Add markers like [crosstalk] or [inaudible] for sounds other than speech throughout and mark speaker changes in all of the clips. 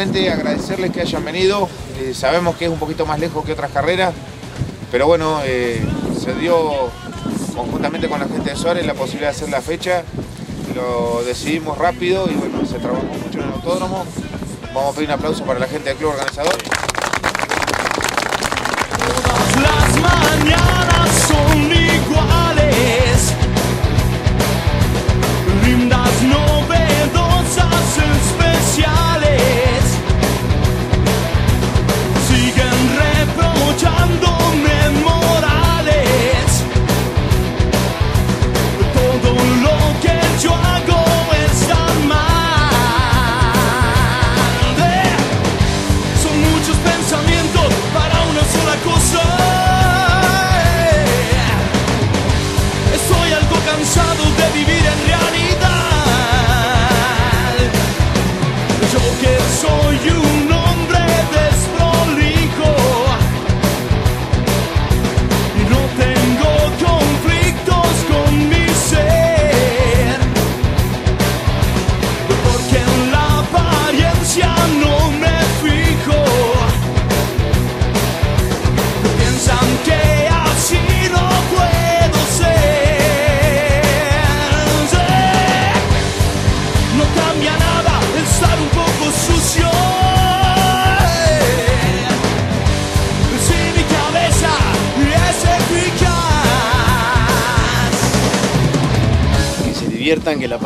Speaker 1: agradecerles que hayan venido. Eh, sabemos que es un poquito más lejos que otras carreras, pero bueno, eh, se dio conjuntamente con la gente de Suárez la posibilidad de hacer la fecha. Lo decidimos rápido y bueno, se trabajó mucho en el autódromo. Vamos a pedir un aplauso para la gente del club organizador.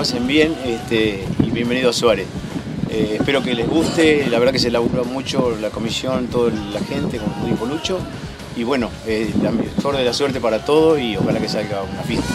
Speaker 2: Pasen bien este, y bienvenido a Suárez. Eh, espero que les guste, la verdad que se labura mucho la comisión, toda la gente, con Rudy Polucho. Y bueno, eh, la mejor de la suerte para todos y ojalá que salga una fiesta.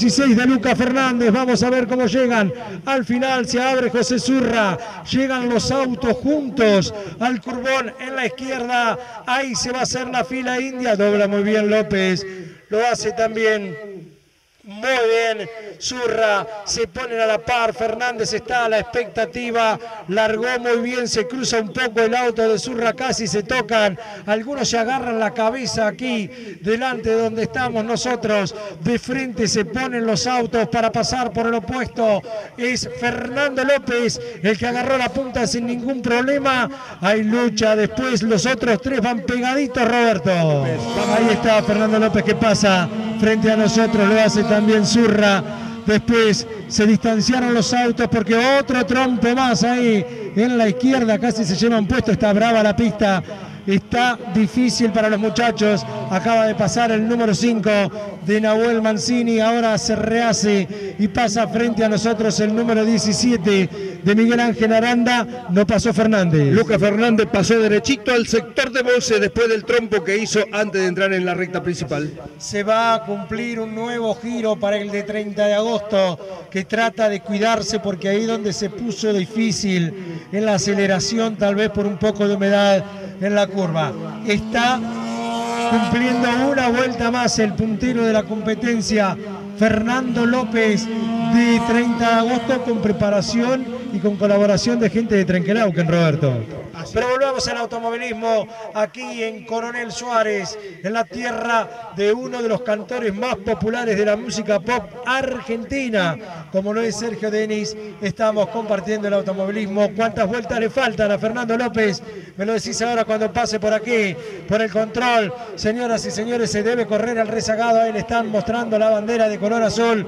Speaker 3: 16 de Lucas Fernández. Vamos a ver cómo llegan. Al final se abre José Zurra. Llegan los autos juntos al curbón en la izquierda. Ahí se va a hacer la fila india. Dobla muy bien López. Lo hace también muy bien. Zurra se ponen a la par, Fernández está a la expectativa, largó muy bien, se cruza un poco el auto de Zurra, casi se tocan, algunos se agarran la cabeza aquí, delante de donde estamos nosotros, de frente se ponen los autos para pasar por el opuesto, es Fernando López el que agarró la punta sin ningún problema, hay lucha, después los otros tres van pegaditos, Roberto. Ahí está Fernando López que pasa frente a nosotros, lo hace también Zurra. Después se distanciaron los autos porque otro trompo más ahí en la izquierda casi se llevan puesto. Está brava la pista. Está difícil para los muchachos. Acaba de pasar el número 5 de Nahuel Mancini. Ahora se rehace y pasa frente a nosotros el número 17 de Miguel Ángel Aranda. No pasó Fernández.
Speaker 4: Lucas Fernández pasó derechito al sector de Bolse después del trompo que hizo antes de entrar en la recta principal.
Speaker 3: se va a cumplir un nuevo giro para el de 30 de agosto que trata de cuidarse porque ahí donde se puso difícil en la aceleración tal vez por un poco de humedad en la curva. Está cumpliendo una vuelta más el puntero de la competencia Fernando López de 30 de agosto con preparación y con colaboración de gente de Trenquelauquen, Roberto. Pero volvamos al automovilismo aquí en Coronel Suárez, en la tierra de uno de los cantores más populares de la música pop argentina, como lo es Sergio Denis. Estamos compartiendo el automovilismo. ¿Cuántas vueltas le faltan a Fernando López? Me lo decís ahora cuando pase por aquí, por el control. Señoras y señores, se debe correr al rezagado. Ahí le están mostrando la bandera de color azul.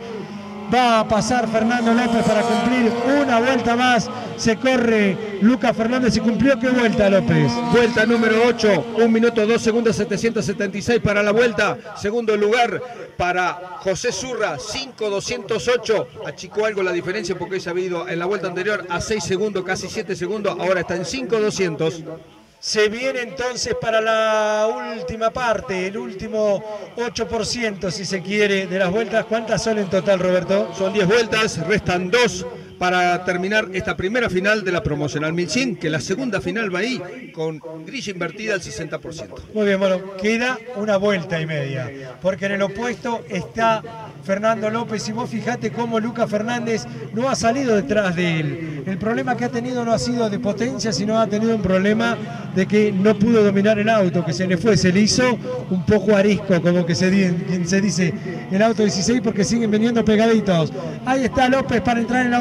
Speaker 3: Va a pasar Fernando López para cumplir una vuelta más. Se corre Lucas Fernández y cumplió qué vuelta López.
Speaker 4: Vuelta número 8, 1 minuto 2 segundos 776 para la vuelta. Segundo lugar para José Zurra, 5.208. Achicó algo la diferencia porque se había ido en la vuelta anterior a 6 segundos, casi 7 segundos. Ahora está en 5.200.
Speaker 3: Se viene entonces para la última parte, el último 8% si se quiere de las vueltas. ¿Cuántas son en total, Roberto?
Speaker 4: Son 10 vueltas, restan 2 para terminar esta primera final de la promocional 1100, que la segunda final va ahí con grilla invertida al 60%.
Speaker 3: Muy bien, bueno, queda una vuelta y media, porque en el opuesto está Fernando López y vos fijate cómo Lucas Fernández no ha salido detrás de él. El problema que ha tenido no ha sido de potencia, sino ha tenido un problema de que no pudo dominar el auto, que se le fue, se le hizo un poco arisco, como que se, dice el auto 16, porque siguen viniendo pegaditos. Ahí está López para entrar en la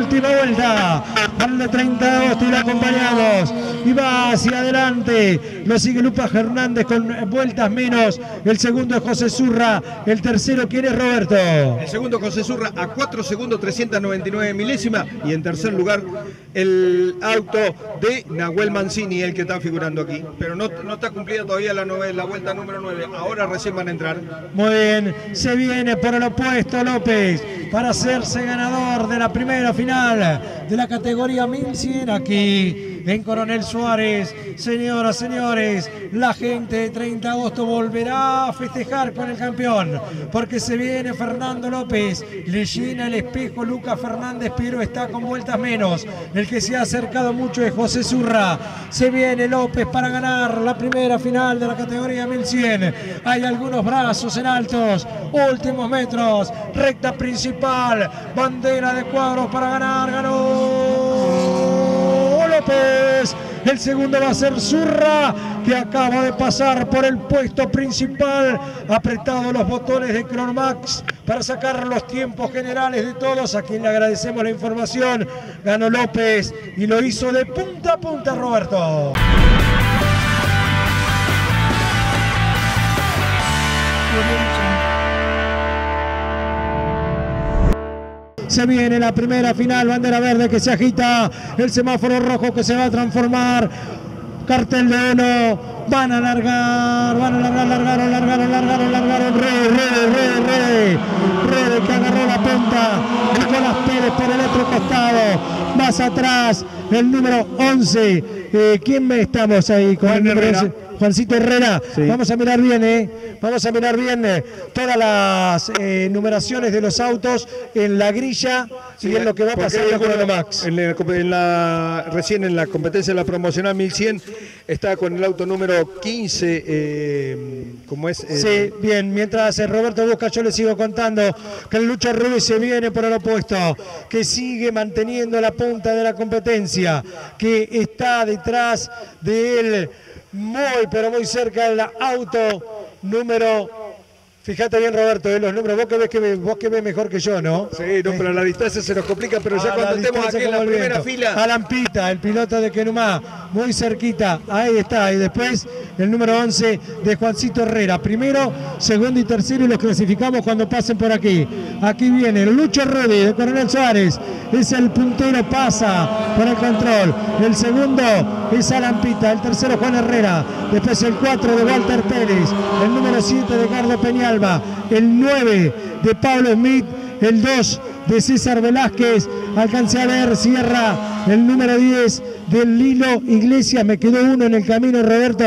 Speaker 3: última vuelta. El de 30 de agosto y lo acompañamos. Y va hacia adelante. Lo sigue Lucas Hernández con vueltas menos. El segundo es José Zurra. El tercero, ¿quién es Roberto?
Speaker 4: El segundo José Zurra a 4 segundos 399 milésima y en tercer lugar el auto de Nahuel Mancini, el que está figurando aquí. Pero no, no está cumplida todavía la, nove- la vuelta número 9, ahora recién van a entrar.
Speaker 3: Muy bien, se viene por el opuesto López para hacerse ganador de la primera final de la categoría 1100 aquí en Coronel Suárez. Señoras, señores, la gente de 30 de agosto volverá a festejar con el campeón porque se viene Fernando López, le llena el espejo Lucas Fernández, pero está con vueltas menos. El que se ha acercado mucho es José Zurra. Se viene López para ganar la primera final de la categoría 1100. Hay algunos brazos en altos, últimos metros, recta principal, bandera de cuadros para ganar, ganó El segundo va a ser Zurra, que acaba de pasar por el puesto principal, apretado los botones de Cronomax para sacar los tiempos generales de todos, a quien le agradecemos la información. Ganó López y lo hizo de punta a punta Roberto. Se viene la primera final, bandera verde que se agita, el semáforo rojo que se va a transformar, cartel de uno, van a largar, van a largar, largaron, largaron, largaron, largaron, re, re, re, re, re, que agarró la punta, Nicolás Pérez por el otro costado, más atrás, el número 11, eh, ¿quién estamos ahí con
Speaker 4: Juan
Speaker 3: el número
Speaker 4: Herrera.
Speaker 3: 11? Juancito Herrera.
Speaker 4: Sí.
Speaker 3: Vamos a mirar bien, ¿eh? Vamos a mirar bien eh, todas las eh, numeraciones de los autos en la grilla y en lo que va pasando
Speaker 4: hay
Speaker 3: con el Max.
Speaker 4: En la, en la- recién en la competencia de la promocional 1100 está con el auto número 15, eh, como es. eh,
Speaker 3: Sí, bien, mientras Roberto busca, yo le sigo contando que el Lucho Rubí se viene por el opuesto, que sigue manteniendo la punta de la competencia, que está detrás de él, muy, pero muy cerca del auto número. Fíjate bien, Roberto, de los números, vos que ves que vos que ves mejor que yo, ¿no?
Speaker 4: Sí, no, pero la distancia se nos complica, pero ya
Speaker 3: A
Speaker 4: cuando estemos aquí en la primera
Speaker 3: viento.
Speaker 4: fila.
Speaker 3: Alan Pita, el piloto de Kenumá, muy cerquita. Ahí está. Y después el número 11 de Juancito Herrera. Primero, segundo y tercero y los clasificamos cuando pasen por aquí. Aquí viene Lucho Rudy de Coronel Suárez. Es el puntero, pasa por el control. El segundo es Alan Pita. El tercero Juan Herrera. Después el 4 de Walter Pérez. El número 7 de Carlos El 9 de Pablo Smith. El 2 de César Velázquez. Alcancé a ver, cierra el número 10 del Lilo Iglesias. Me quedó uno en el camino, Roberto.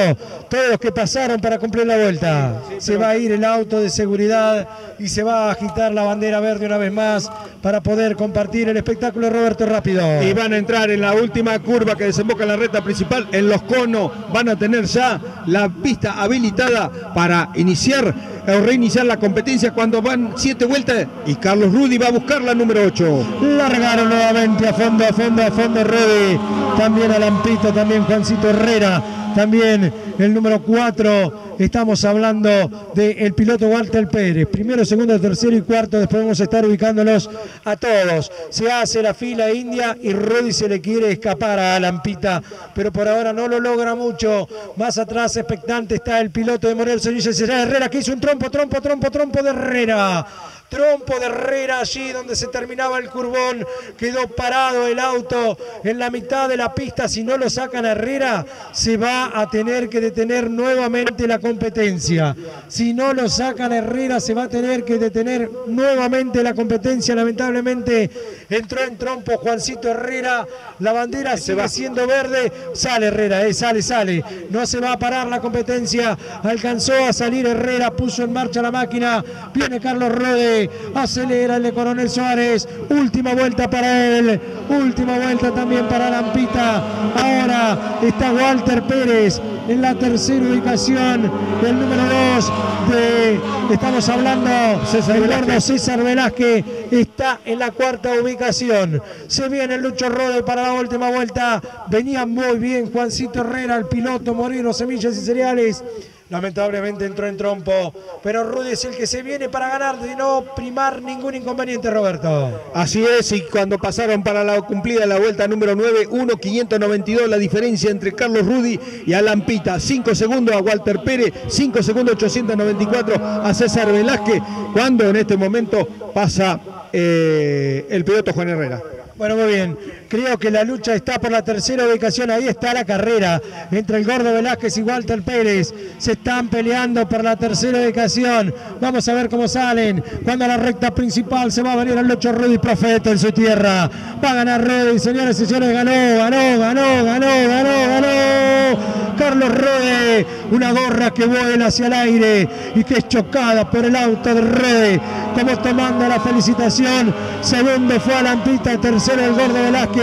Speaker 3: Todos los que pasaron para cumplir la vuelta. Se va a ir el auto de seguridad y se va a agitar la bandera verde una vez más para poder compartir el espectáculo, Roberto, rápido.
Speaker 4: Y van a entrar en la última curva que desemboca en la recta principal. En los conos van a tener ya la pista habilitada para iniciar o reiniciar la competencia cuando van siete vueltas. Y Carlos Rudy va a buscar la número 8.
Speaker 3: Largaron nuevamente a fondo, a fondo, a fondo Rudy. También a Lampito, también Juancito Herrera. También el número 4. Estamos hablando del piloto Walter Pérez. Primero, segundo, tercero y cuarto. Después vamos a estar ubicándolos a todos. Se hace la fila india y Rudy se le quiere escapar a Lampita. Pero por ahora no lo logra mucho. Más atrás, expectante, está el piloto de Morel Sevilla será Herrera que hizo un trompo, trompo, trompo, trompo de Herrera. Trompo de Herrera allí donde se terminaba el curbón. Quedó parado el auto en la mitad de la pista. Si no lo sacan a Herrera, se va a tener que detener nuevamente la competencia. Si no lo sacan a Herrera, se va a tener que detener nuevamente la competencia. Lamentablemente entró en trompo Juancito Herrera. La bandera se va siendo verde. Sale Herrera, eh, sale, sale. No se va a parar la competencia. Alcanzó a salir Herrera, puso en marcha la máquina. Viene Carlos Rode. Acelera el de Coronel Suárez. Última vuelta para él. Última vuelta también para Lampita. Ahora está Walter Pérez en la tercera ubicación. El número 2 de. Estamos hablando. César Eduardo César Velázquez está en la cuarta ubicación. Se viene el Lucho Rode para la última vuelta. Venía muy bien Juancito Herrera, el piloto Moreno, Semillas y Cereales. Lamentablemente entró en trompo, pero Rudy es el que se viene para ganar de no primar ningún inconveniente, Roberto.
Speaker 4: Así es, y cuando pasaron para la cumplida la vuelta número 9, 1.592 la diferencia entre Carlos Rudy y Alan Pita. 5 segundos a Walter Pérez, 5 segundos 894 a César Velázquez, cuando en este momento pasa eh, el piloto Juan Herrera.
Speaker 3: Bueno, muy bien. Creo que la lucha está por la tercera ubicación. Ahí está la carrera entre el Gordo Velázquez y Walter Pérez. Se están peleando por la tercera ubicación. Vamos a ver cómo salen. Cuando la recta principal se va a venir el Lucho Rudy Profeta en su tierra. Va a ganar Rudy, señores y señores. Ganó, ganó, ganó, ganó, ganó, ganó. Carlos Rode, una gorra que vuela hacia el aire y que es chocada por el auto de Rode, como tomando la felicitación. Segundo fue Alampita, tercero el Gordo Velázquez.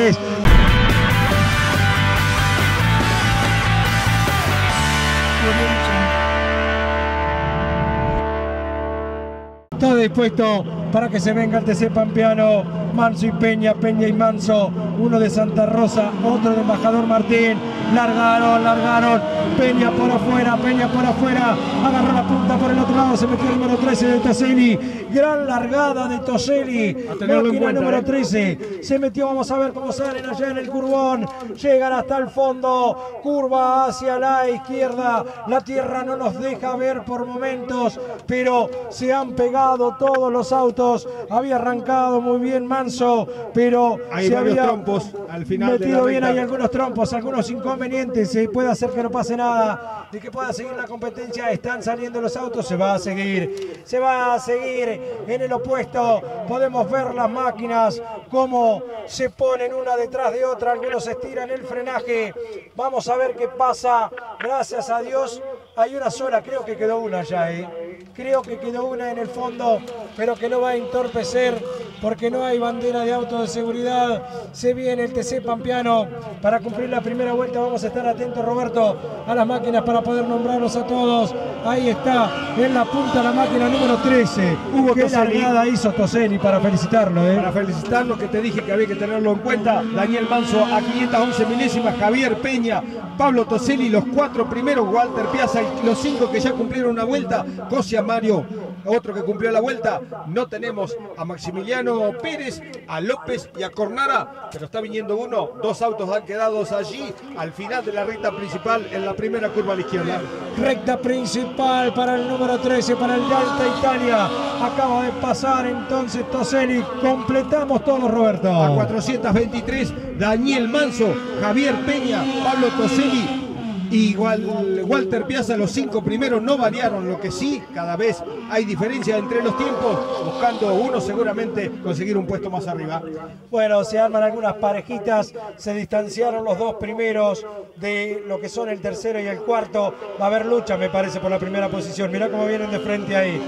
Speaker 3: Todo dispuesto para que se venga el TC Pampeano, Manso y Peña, Peña y Manso, uno de Santa Rosa, otro de Embajador Martín, largaron, largaron, Peña por afuera, Peña por afuera, agarró la punta por el otro lado, se metió el número 13 de Toselli, gran largada de Toselli, máquina número
Speaker 4: eh.
Speaker 3: 13, se metió, vamos a ver cómo salen allá en el curbón, llegan hasta el fondo, curva hacia la izquierda, la tierra no nos deja ver por momentos, pero se han pegado todos los autos Había arrancado muy bien Manso, pero
Speaker 4: Hay
Speaker 3: se había
Speaker 4: trompos al final de
Speaker 3: metido bien ahí algunos trompos, algunos inconvenientes. Se puede hacer que no pase nada y que pueda seguir la competencia. Están saliendo los autos, se va a seguir. Se va a seguir en el opuesto. Podemos ver las máquinas cómo se ponen una detrás de otra. Algunos estiran el frenaje. Vamos a ver qué pasa. Gracias a Dios. Hay una sola, creo que quedó una ya, ¿eh? Creo que quedó una en el fondo, pero que no va a entorpecer porque no hay bandera de auto de seguridad. Se viene el TC Pampeano para cumplir la primera vuelta. Vamos a estar atentos, Roberto, a las máquinas para poder nombrarlos a todos. Ahí está, en la punta la máquina número 13.
Speaker 4: Hugo
Speaker 3: Qué
Speaker 4: Toselli.
Speaker 3: largada hizo Toselli para felicitarlo, ¿eh?
Speaker 4: Para felicitarlo, que te dije que había que tenerlo en cuenta. Daniel Manso a 511 milésimas, Javier Peña, Pablo Toselli, los cuatro primeros, Walter Piazza, los cinco que ya cumplieron una vuelta, Cosia Mario, otro que cumplió la vuelta. No tenemos a Maximiliano Pérez, a López y a Cornara, pero está viniendo uno. Dos autos han quedado allí al final de la recta principal en la primera curva a la izquierda.
Speaker 3: Recta principal para el número 13, para el de Alta Italia. Acaba de pasar entonces Toselli. Completamos todo, Roberto.
Speaker 4: A 423, Daniel Manso, Javier Peña, Pablo Toselli Wal- Walter Piazza, los cinco primeros no variaron, lo que sí, cada vez hay diferencia entre los tiempos, buscando uno seguramente conseguir un puesto más arriba.
Speaker 3: Bueno, se arman algunas parejitas, se distanciaron los dos primeros de lo que son el tercero y el cuarto. Va a haber lucha, me parece, por la primera posición. Mirá cómo vienen de frente ahí.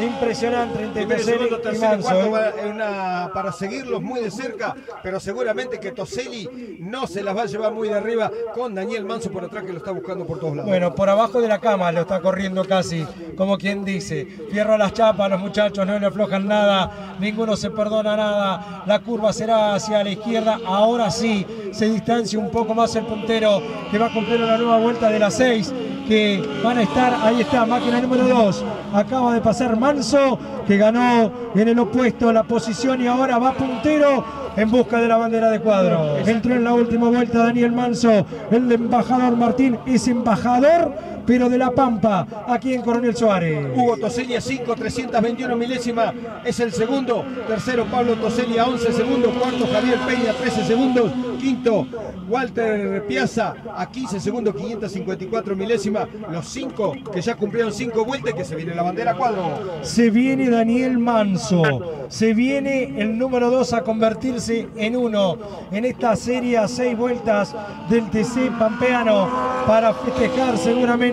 Speaker 3: Impresionante Toselli
Speaker 4: segundo, tercero, cuarto
Speaker 3: ¿eh?
Speaker 4: una, para seguirlos muy de cerca, pero seguramente que Toselli no se las va a llevar muy de arriba con Daniel Manso por atrás que lo está buscando por todos lados.
Speaker 3: Bueno, por abajo de la cama lo está corriendo casi, como quien dice. Fierro a las chapas, los muchachos no le aflojan nada, ninguno se perdona nada. La curva será hacia la izquierda. Ahora sí, se distancia un poco más el puntero que va a cumplir la nueva vuelta de las seis. Que van a estar, ahí está, máquina número 2. Acaba de pasar Manso, que ganó en el opuesto la posición y ahora va puntero en busca de la bandera de cuadro. Entró en la última vuelta Daniel Manso, el embajador Martín es embajador, pero de La Pampa, aquí en Coronel Suárez.
Speaker 4: Hugo Toselli a 5, 321 milésima es el segundo. Tercero Pablo Toselli a 11 segundos. Cuarto Javier Peña a 13 segundos. Quinto Walter Piazza a 15 segundos, 554 milésima. Los cinco que ya cumplieron cinco vueltas que se viene la bandera cuadro.
Speaker 3: Se viene Daniel Manso, se viene el número 2 a convertirse en uno en esta serie a seis vueltas del TC Pampeano para festejar seguramente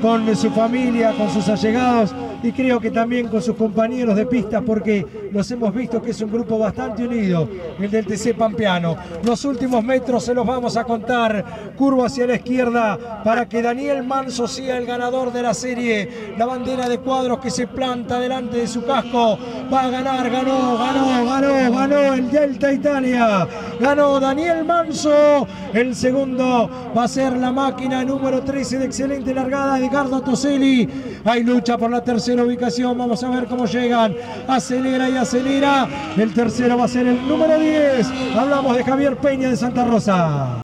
Speaker 3: con su familia, con sus allegados y creo que también con sus compañeros de pistas porque los hemos visto que es un grupo bastante unido, el del TC Pampeano. Los últimos metros se los vamos a contar, curvo hacia la izquierda para que Daniel Manso sea el ganador de la serie. La bandera de cuadros que se planta delante de su casco va a ganar, ganó, ganó, ganó, ganó el Delta Italia. Ganó Daniel Manso. El segundo va a ser la máquina número 13 de excelente largada, Edgardo Toselli. Hay lucha por la tercera ubicación. Vamos a ver cómo llegan. Acelera y acelera. El tercero va a ser el número 10. Hablamos de Javier Peña de Santa Rosa.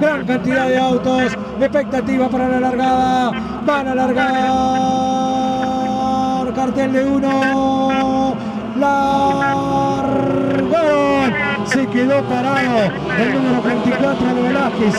Speaker 3: Gran cantidad de autos, expectativa para la largada, van a largar, cartel de uno, largaron, se quedó parado el número 24 de Velázquez,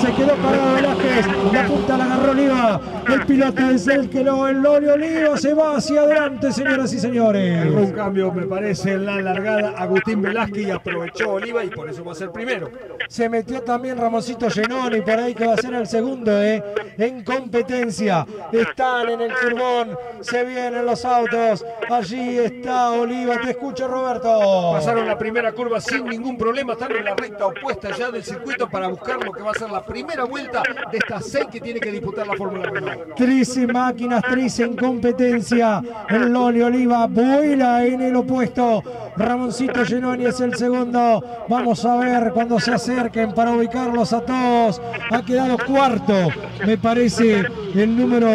Speaker 3: se quedó parado Velázquez, la punta la agarró Oliva, el piloto es el que lo, el Loli Oliva se va hacia adelante, señoras y señores.
Speaker 4: Un cambio me parece en la largada. Agustín Velázquez y aprovechó Oliva y por eso va a ser primero.
Speaker 3: Se metió también Ramoncito Genoni por ahí que va a ser el segundo ¿eh? en competencia. Están en el turbón, se vienen los autos. Allí está Oliva, te escucho Roberto.
Speaker 4: Pasaron la primera curva sin ningún problema, están en la recta opuesta ya del circuito para buscar lo que va a ser la primera vuelta de estas seis que tiene que disputar la Fórmula Renault.
Speaker 3: 13 máquinas, 13 en competencia. El Loli Oliva vuela en el opuesto. Ramoncito Genoni es el segundo. Vamos a ver cuando se acerquen para ubicarlos a todos. Ha quedado cuarto, me parece, el número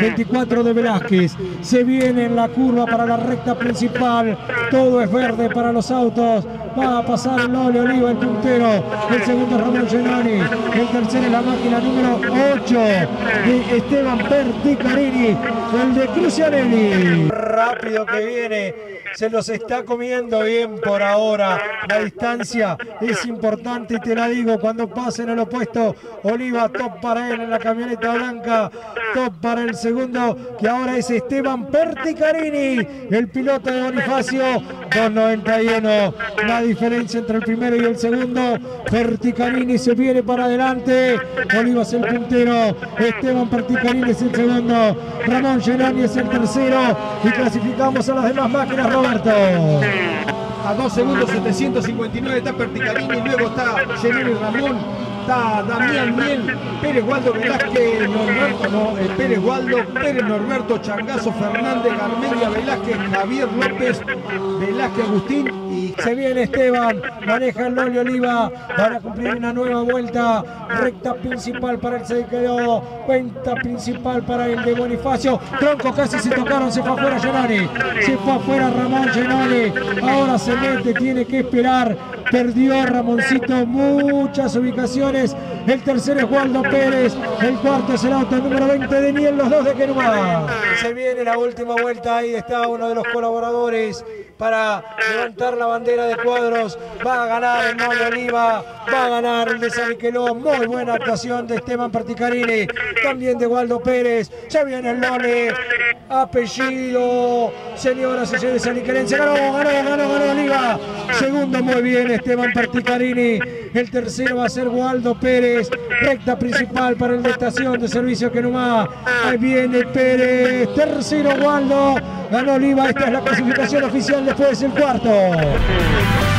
Speaker 3: 24 de Velázquez. Se viene en la curva para la recta principal. Todo es verde para los autos Va a pasar el Lole Oliva, el puntero. El segundo es Ramón Genoni. El tercero es la máquina número 8 de Esteban Perticarini. El de Crucianelli. Rápido que viene. Se los está comiendo bien por ahora. La distancia es importante y te la digo. Cuando pasen al opuesto, Oliva, top para él en la camioneta blanca. Top para el segundo, que ahora es Esteban Perticarini, el piloto de Bonifacio. 2.91. La diferencia entre el primero y el segundo. Perticarini se viene para adelante. Oliva es el puntero. Esteban Perticarini es el segundo. Ramón Gelani es el tercero. Y clasificamos a las demás máquinas, Roberto.
Speaker 4: A 2 segundos 759 está Perticarini, luego está Genero y Ramón, está Damián Miel, Pérez Waldo Velázquez, Norberto, no, eh, Pérez Waldo, Pérez Norberto, Changazo Fernández, Garmedia Velázquez, Javier López, Velázquez Agustín y
Speaker 3: Se viene Esteban, maneja el Loli Oliva para cumplir una nueva vuelta. Recta principal para el se quedó. Cuenta principal para el de Bonifacio. Tronco casi se tocaron, se fue afuera Genoni. Se fue afuera Ramón Genoni. Ahora se mete, tiene que esperar. Perdió Ramoncito muchas ubicaciones. El tercero es Waldo Pérez. El cuarto es el auto número 20 de Niel, los dos de Querumá. Se viene la última vuelta. Ahí está uno de los colaboradores para levantar la bandera de cuadros. Va a ganar el Nole Oliva. Va a ganar el de San Miqueló. Muy buena actuación de Esteban Particarini. También de Waldo Pérez. Ya viene el Nole. Apellido. Señoras y señores saniquelense. Ganó, ganó, ganó, ganó Oliva. Segundo muy bien Esteban Particarini. El tercero va a ser Waldo Pérez. Recta principal para el de estación de servicio que nomás. Ahí viene Pérez. Tercero Waldo. Ganó Oliva. Esta es la clasificación oficial después del cuarto.
Speaker 5: la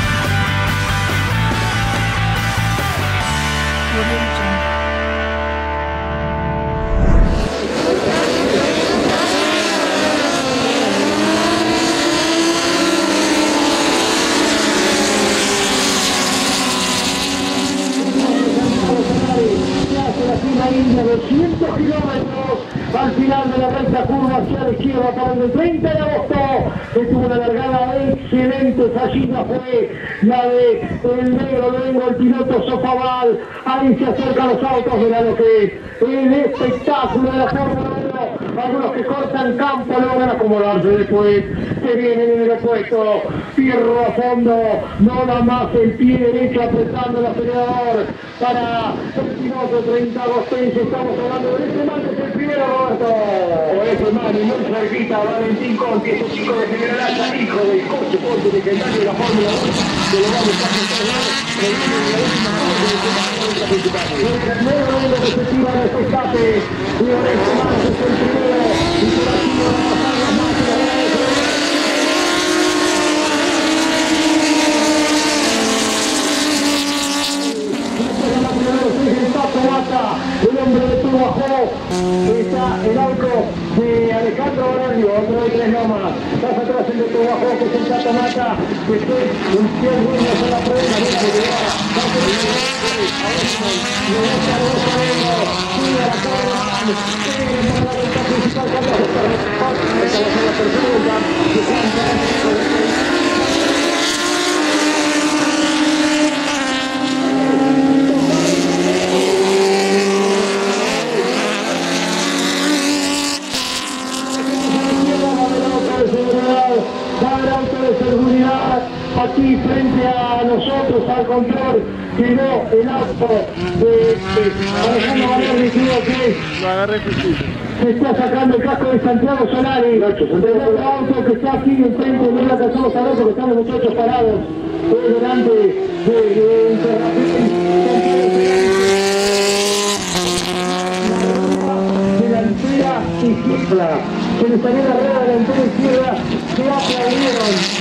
Speaker 5: excelente, fallida fue la de el negro luego el piloto Sofabal, ahí se acercan los autos, verá lo que el espectáculo de la Fórmula 1, algunos que cortan campo logran acomodarse después, se vienen en el opuesto, Fierro a fondo, no nada más el pie derecho apretando el acelerador para el piloto 30 agostense, estamos hablando de este martes el primero Roberto. Por eso Mani, muy cerquita, Valentín Conti, chico de General hijo del coche Conti legendario de la Fórmula 1, que lo vamos a contar que viene en la última parte de este martes principal. El nuevo mundo que se tira de este escape, y ahora este martes el primero, y por aquí no van a pasar las máquinas. El hombre de Turbajó, está el auto de Alejandro Horario, otro de tres lomas, más atrás el de Turbajó, que es el Tato Mata, que es un 100 ruidos en la prueba, mira que lleva, va a tener que a Osman, le deja de Correo, sigue a la Carman, sigue para la vuelta principal, Carlos de Carlos, esta va a ser la tercera vuelta, que Juan para auto de seguridad aquí frente a nosotros al control quedó el auto de, de Alejandro Valero que se está sacando el casco de Santiago Solari el otro auto que está aquí enfrente no lo alcanzamos a ver porque están los muchachos parados delante de, de delantera izquierda se les salió la rueda delantera izquierda que aplaudieron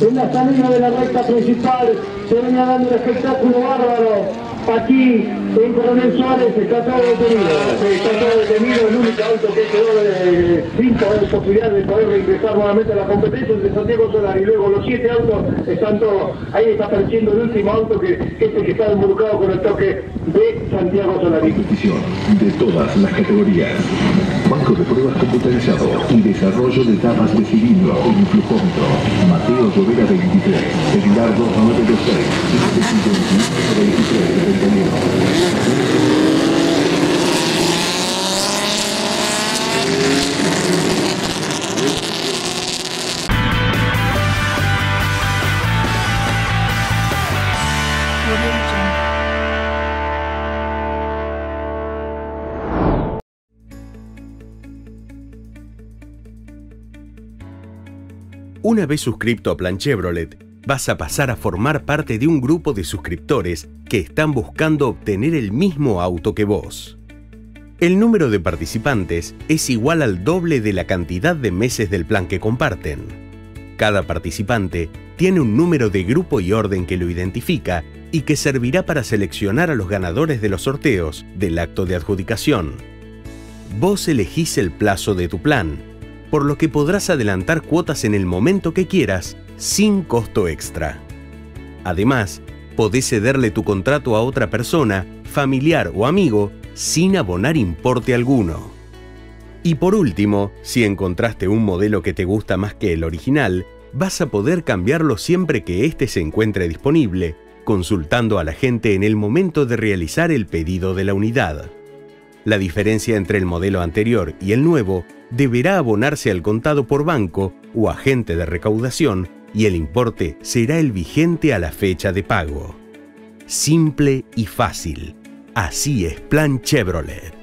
Speaker 5: en la salida de la recta principal. Se venía dando un espectáculo bárbaro. Aquí en Coronel Suárez está todo detenido. Está todo detenido. El único auto que quedó de, sin poder posibilidad de poder reingresar nuevamente a la competencia de Santiago Solari. Luego los siete autos están todos. Ahí está apareciendo el último auto que, que es el que está involucrado con el toque de Santiago Solari.
Speaker 6: de todas las categorías. Banco de pruebas computarizado y desarrollo de etapas de cilindro e influjómetro. Mateo Llovera 23, Pilar 2926, 23, 31.
Speaker 7: Una vez suscripto a Plan Chevrolet, vas a pasar a formar parte de un grupo de suscriptores que están buscando obtener el mismo auto que vos. El número de participantes es igual al doble de la cantidad de meses del plan que comparten. Cada participante tiene un número de grupo y orden que lo identifica y que servirá para seleccionar a los ganadores de los sorteos del acto de adjudicación. Vos elegís el plazo de tu plan, por lo que podrás adelantar cuotas en el momento que quieras sin costo extra. Además, podés cederle tu contrato a otra persona, familiar o amigo sin abonar importe alguno. Y por último, si encontraste un modelo que te gusta más que el original, vas a poder cambiarlo siempre que éste se encuentre disponible, consultando a la gente en el momento de realizar el pedido de la unidad. La diferencia entre el modelo anterior y el nuevo deberá abonarse al contado por banco o agente de recaudación y el importe será el vigente a la fecha de pago. Simple y fácil. Así es Plan Chevrolet.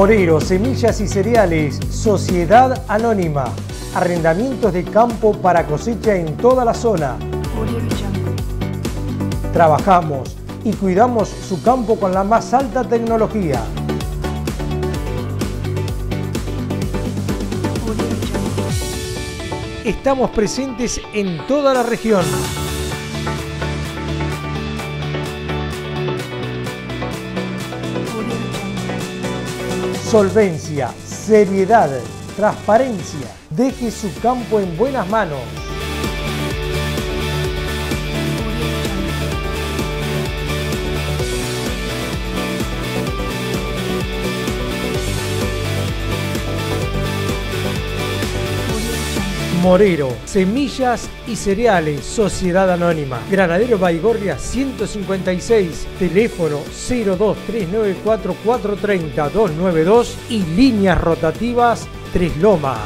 Speaker 3: Morero, Semillas y Cereales, Sociedad Anónima. Arrendamientos de campo para cosecha en toda la zona. Trabajamos y cuidamos su campo con la más alta tecnología. Estamos presentes en toda la región. Solvencia, seriedad, transparencia. Deje su campo en buenas manos. Morero, Semillas y Cereales, Sociedad Anónima. Granadero Baigorria 156, teléfono 02394430292 y líneas rotativas Tres Lomas.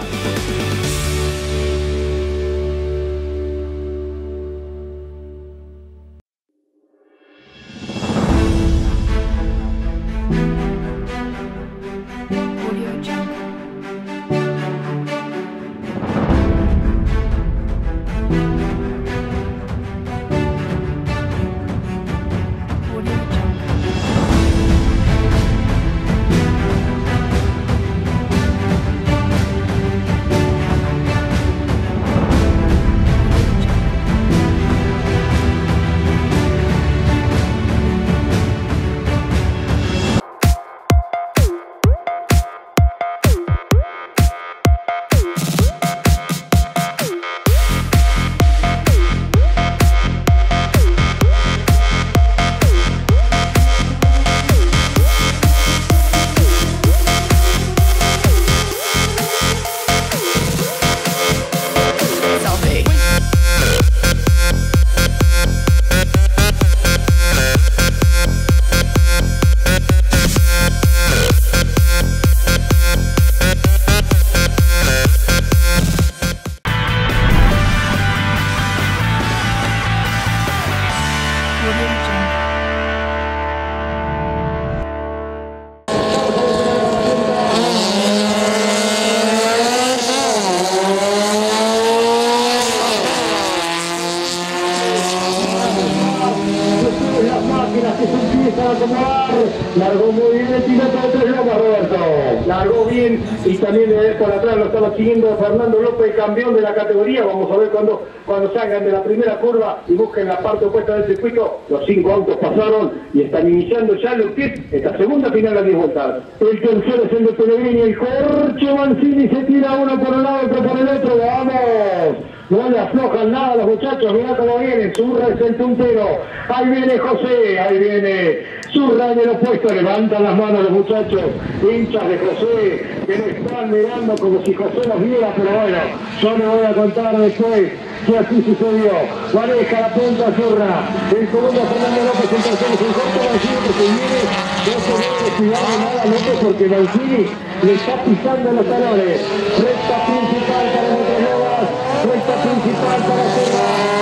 Speaker 5: Salgan de la primera curva y busquen la parte opuesta del circuito. Los cinco autos pasaron y están iniciando ya lo que es esta segunda final a 10 vueltas. El tercero es el de Pellegrini, el Jorge Mancini se tira uno por un lado, otro por el otro. ¡Vamos! No le aflojan nada los muchachos, mirá cómo viene, Zurra es el puntero, ahí viene José, ahí viene Zurra en el opuesto, levantan las manos los muchachos, hinchas de José, que no están mirando como si José los viera, pero bueno, yo me voy a contar después que así sucedió. Maneja la punta Zurra, el segundo Fernando López, el tercero el corto Mancini que se viene, no se debe descuidar de nada López porque Mancini le está pisando los talones, recta principal para Novas, recta principal para Zurra.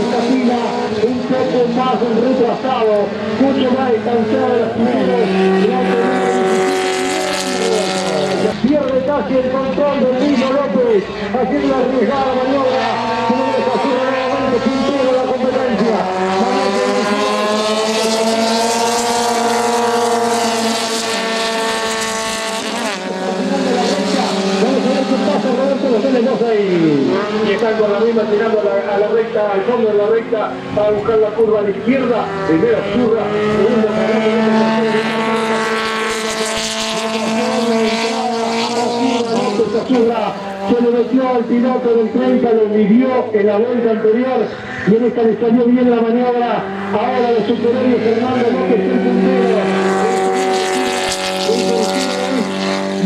Speaker 5: esta fila un poco más retrasado, mucho más distanciado de los primeros. Pierde casi el control del mismo López, haciendo arriesgada maniobra, deja Zurra nuevamente puntero la competencia. Y están con la misma tirando a la, a la recta, al fondo de la recta, para buscar la curva a la izquierda. Primero Zurra, segundo Fernando López, Zurra se le piloto del 30, lo midió en la vuelta anterior. Y en esta le salió bien la maniobra. Ahora de superior Fernando López el puntero.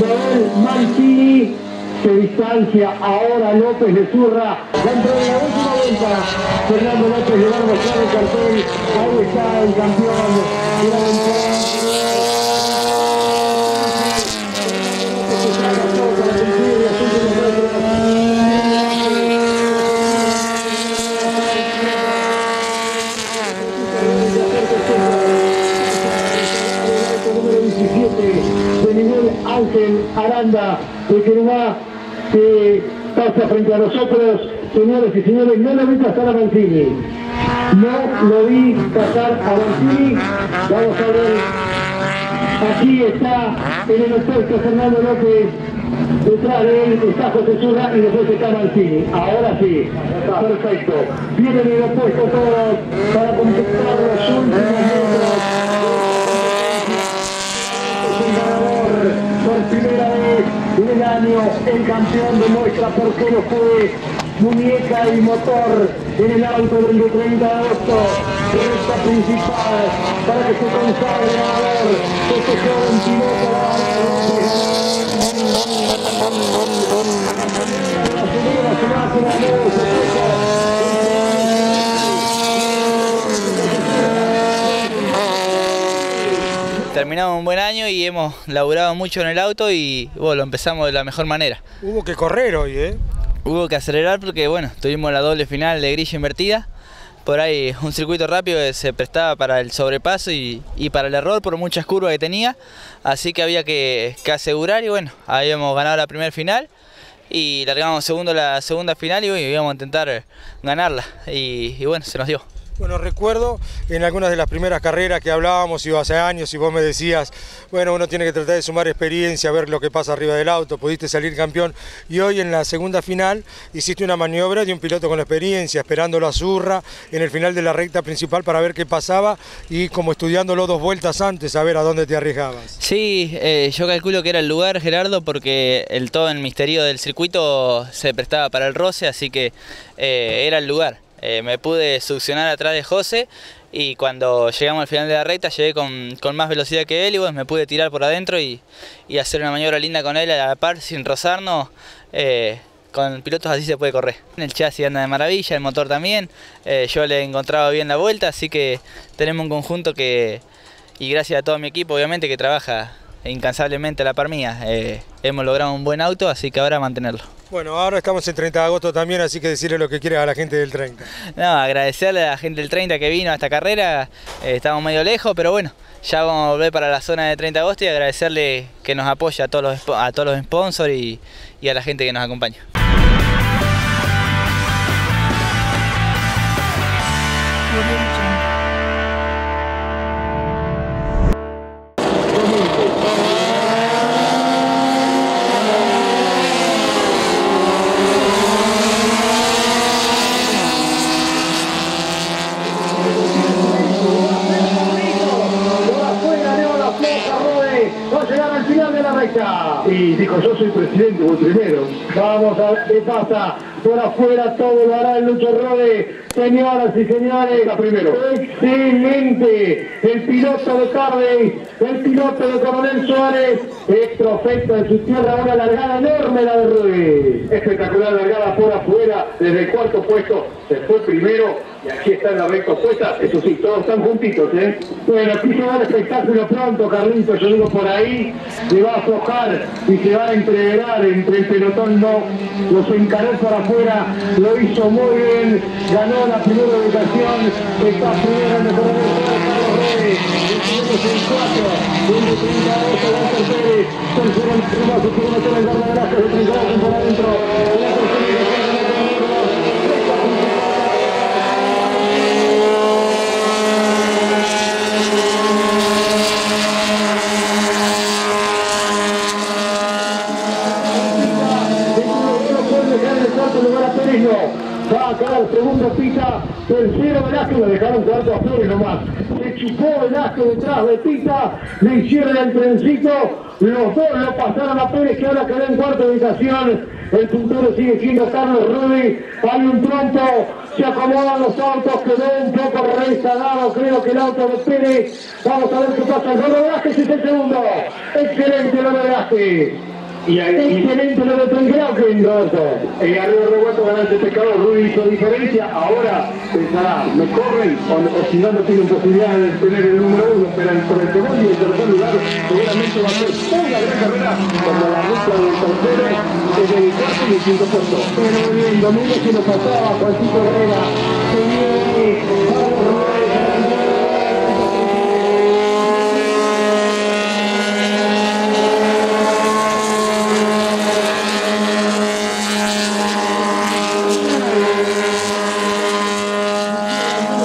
Speaker 5: Noel Mancini se distancia ahora López de Zurra. Dentro de la última vuelta. Fernando López le va a mostrar el cartel. Ahí está el campeón de la temporada. número 17 de Miguel Ángel De Querubá que pasa frente a nosotros señores y señores no lo vi pasar a Mancini. No lo vi pasar a Mancini. Vamos a ver. Aquí está en el opuesto Fernando López. Detrás de él está José Zurra y después está Mancini. Ahora sí. Perfecto. Vienen en el opuesto todos para completar los últimos metros es un ganador por primera vez en el El campeón demuestra por qué no fue muñeca y motor en el auto del 30 de agosto. Recta principal para que se consagre ganador. Este joven piloto la señora se va con amor, se
Speaker 8: Terminamos un buen año y hemos laburado mucho en el auto y bueno, lo empezamos de la mejor manera.
Speaker 9: Hubo que correr hoy, ¿eh?
Speaker 8: Hubo que acelerar porque bueno, tuvimos la doble final de grilla invertida. Por ahí un circuito rápido que se prestaba para el sobrepaso y, y para el error por muchas curvas que tenía. Así que había que, que asegurar y bueno, habíamos ganado la primera final y largamos segundo la segunda final y bueno, íbamos a intentar ganarla. Y, y bueno, se nos dio.
Speaker 9: Bueno, recuerdo en algunas de las primeras carreras que hablábamos, y hace años, y vos me decías, bueno, uno tiene que tratar de sumar experiencia, ver lo que pasa arriba del auto, pudiste salir campeón, y hoy en la segunda final hiciste una maniobra de un piloto con experiencia, esperándolo a Zurra en el final de la recta principal para ver qué pasaba, y como estudiándolo dos vueltas antes, a ver a dónde te arriesgabas.
Speaker 8: Sí, eh, yo calculo que era el lugar, Gerardo, porque el todo el misterio del circuito se prestaba para el roce, así que eh, era el lugar. Eh, me pude succionar atrás de José y cuando llegamos al final de la recta llegué con, más velocidad que él y me pude tirar por adentro y, hacer una maniobra linda con él a la par sin rozarnos. Eh, con pilotos así se puede correr. El chasis anda de maravilla, el motor también. Eh, yo le he encontrado bien la vuelta, así que tenemos un conjunto que, y gracias a todo mi equipo obviamente que trabaja incansablemente a la par mía, hemos logrado un buen auto, así que ahora mantenerlo.
Speaker 9: Bueno, ahora estamos en 30 de agosto también, así que decirle lo que quieras a la gente del 30.
Speaker 8: No, agradecerle a la gente del 30 que vino a esta carrera, eh, estamos medio lejos, pero bueno, ya vamos a volver para la zona de 30 de agosto y agradecerle que nos apoya a todos los, a todos los sponsors y, y a la gente que nos acompaña.
Speaker 10: Primero.
Speaker 5: Vamos a ver qué pasa. Por afuera todo lo hará el Lucho Rode. Señoras y señores,
Speaker 10: La primero.
Speaker 5: excelente. El piloto de Carde, el piloto de Coronel Suárez, es trofeo en su tierra, una largada enorme la de Rode.
Speaker 10: Espectacular largada por afuera, desde el cuarto puesto se fue primero y aquí está en la recta opuesta. Eso sí, todos están juntitos, ¿eh?
Speaker 5: Bueno, aquí se va el espectáculo pronto, Carlitos, yo digo por ahí, se va a aflojar y se va a entregar entre el pelotón, no, los encaró por afuera, lo hizo muy bien, ganó la primera ubicación, está primero en el corredor Carlos Reyes, estuvimos en cuatro, donde 38 Walter Pérez, tercero en segundo el de 38 por adentro, la tercera ubicación en el corredor, recta principal. puede dejar en el cuarto lugar a Pérez, no. Va a quedar segundo Pita, tercero Velázquez, lo dejaron cuarto a Pérez nomás. Se detrás de Pita, le hicieron el trencito, los dos lo pasaron a Pérez que ahora quedó en cuarta ubicación. El puntero sigue siendo Carlos Rubi, hay un trompo, se acomodan los autos, quedó un poco rezagado, creo que el auto de Pérez. Vamos a ver qué pasa. El Gordo Velázquez es el segundo. Excelente lo de Velázquez.
Speaker 10: Y ahí,
Speaker 5: Excelente lo de Pengrauken, Roberto.
Speaker 10: eh, arriba Roberto gana este pescador, Rudy hizo diferencia, ahora pensará, ¿me corren? O, o si no, no tienen posibilidad de tener el número uno, pero el- por el segundo y el tercer lugar seguramente va a ser una gran carrera como la ruta del tercero, desde el cuarto y el quinto puesto.
Speaker 5: Pero bien, domingo se lo pasaba Juancito Herrera. Se viene Pablo Rodríguez.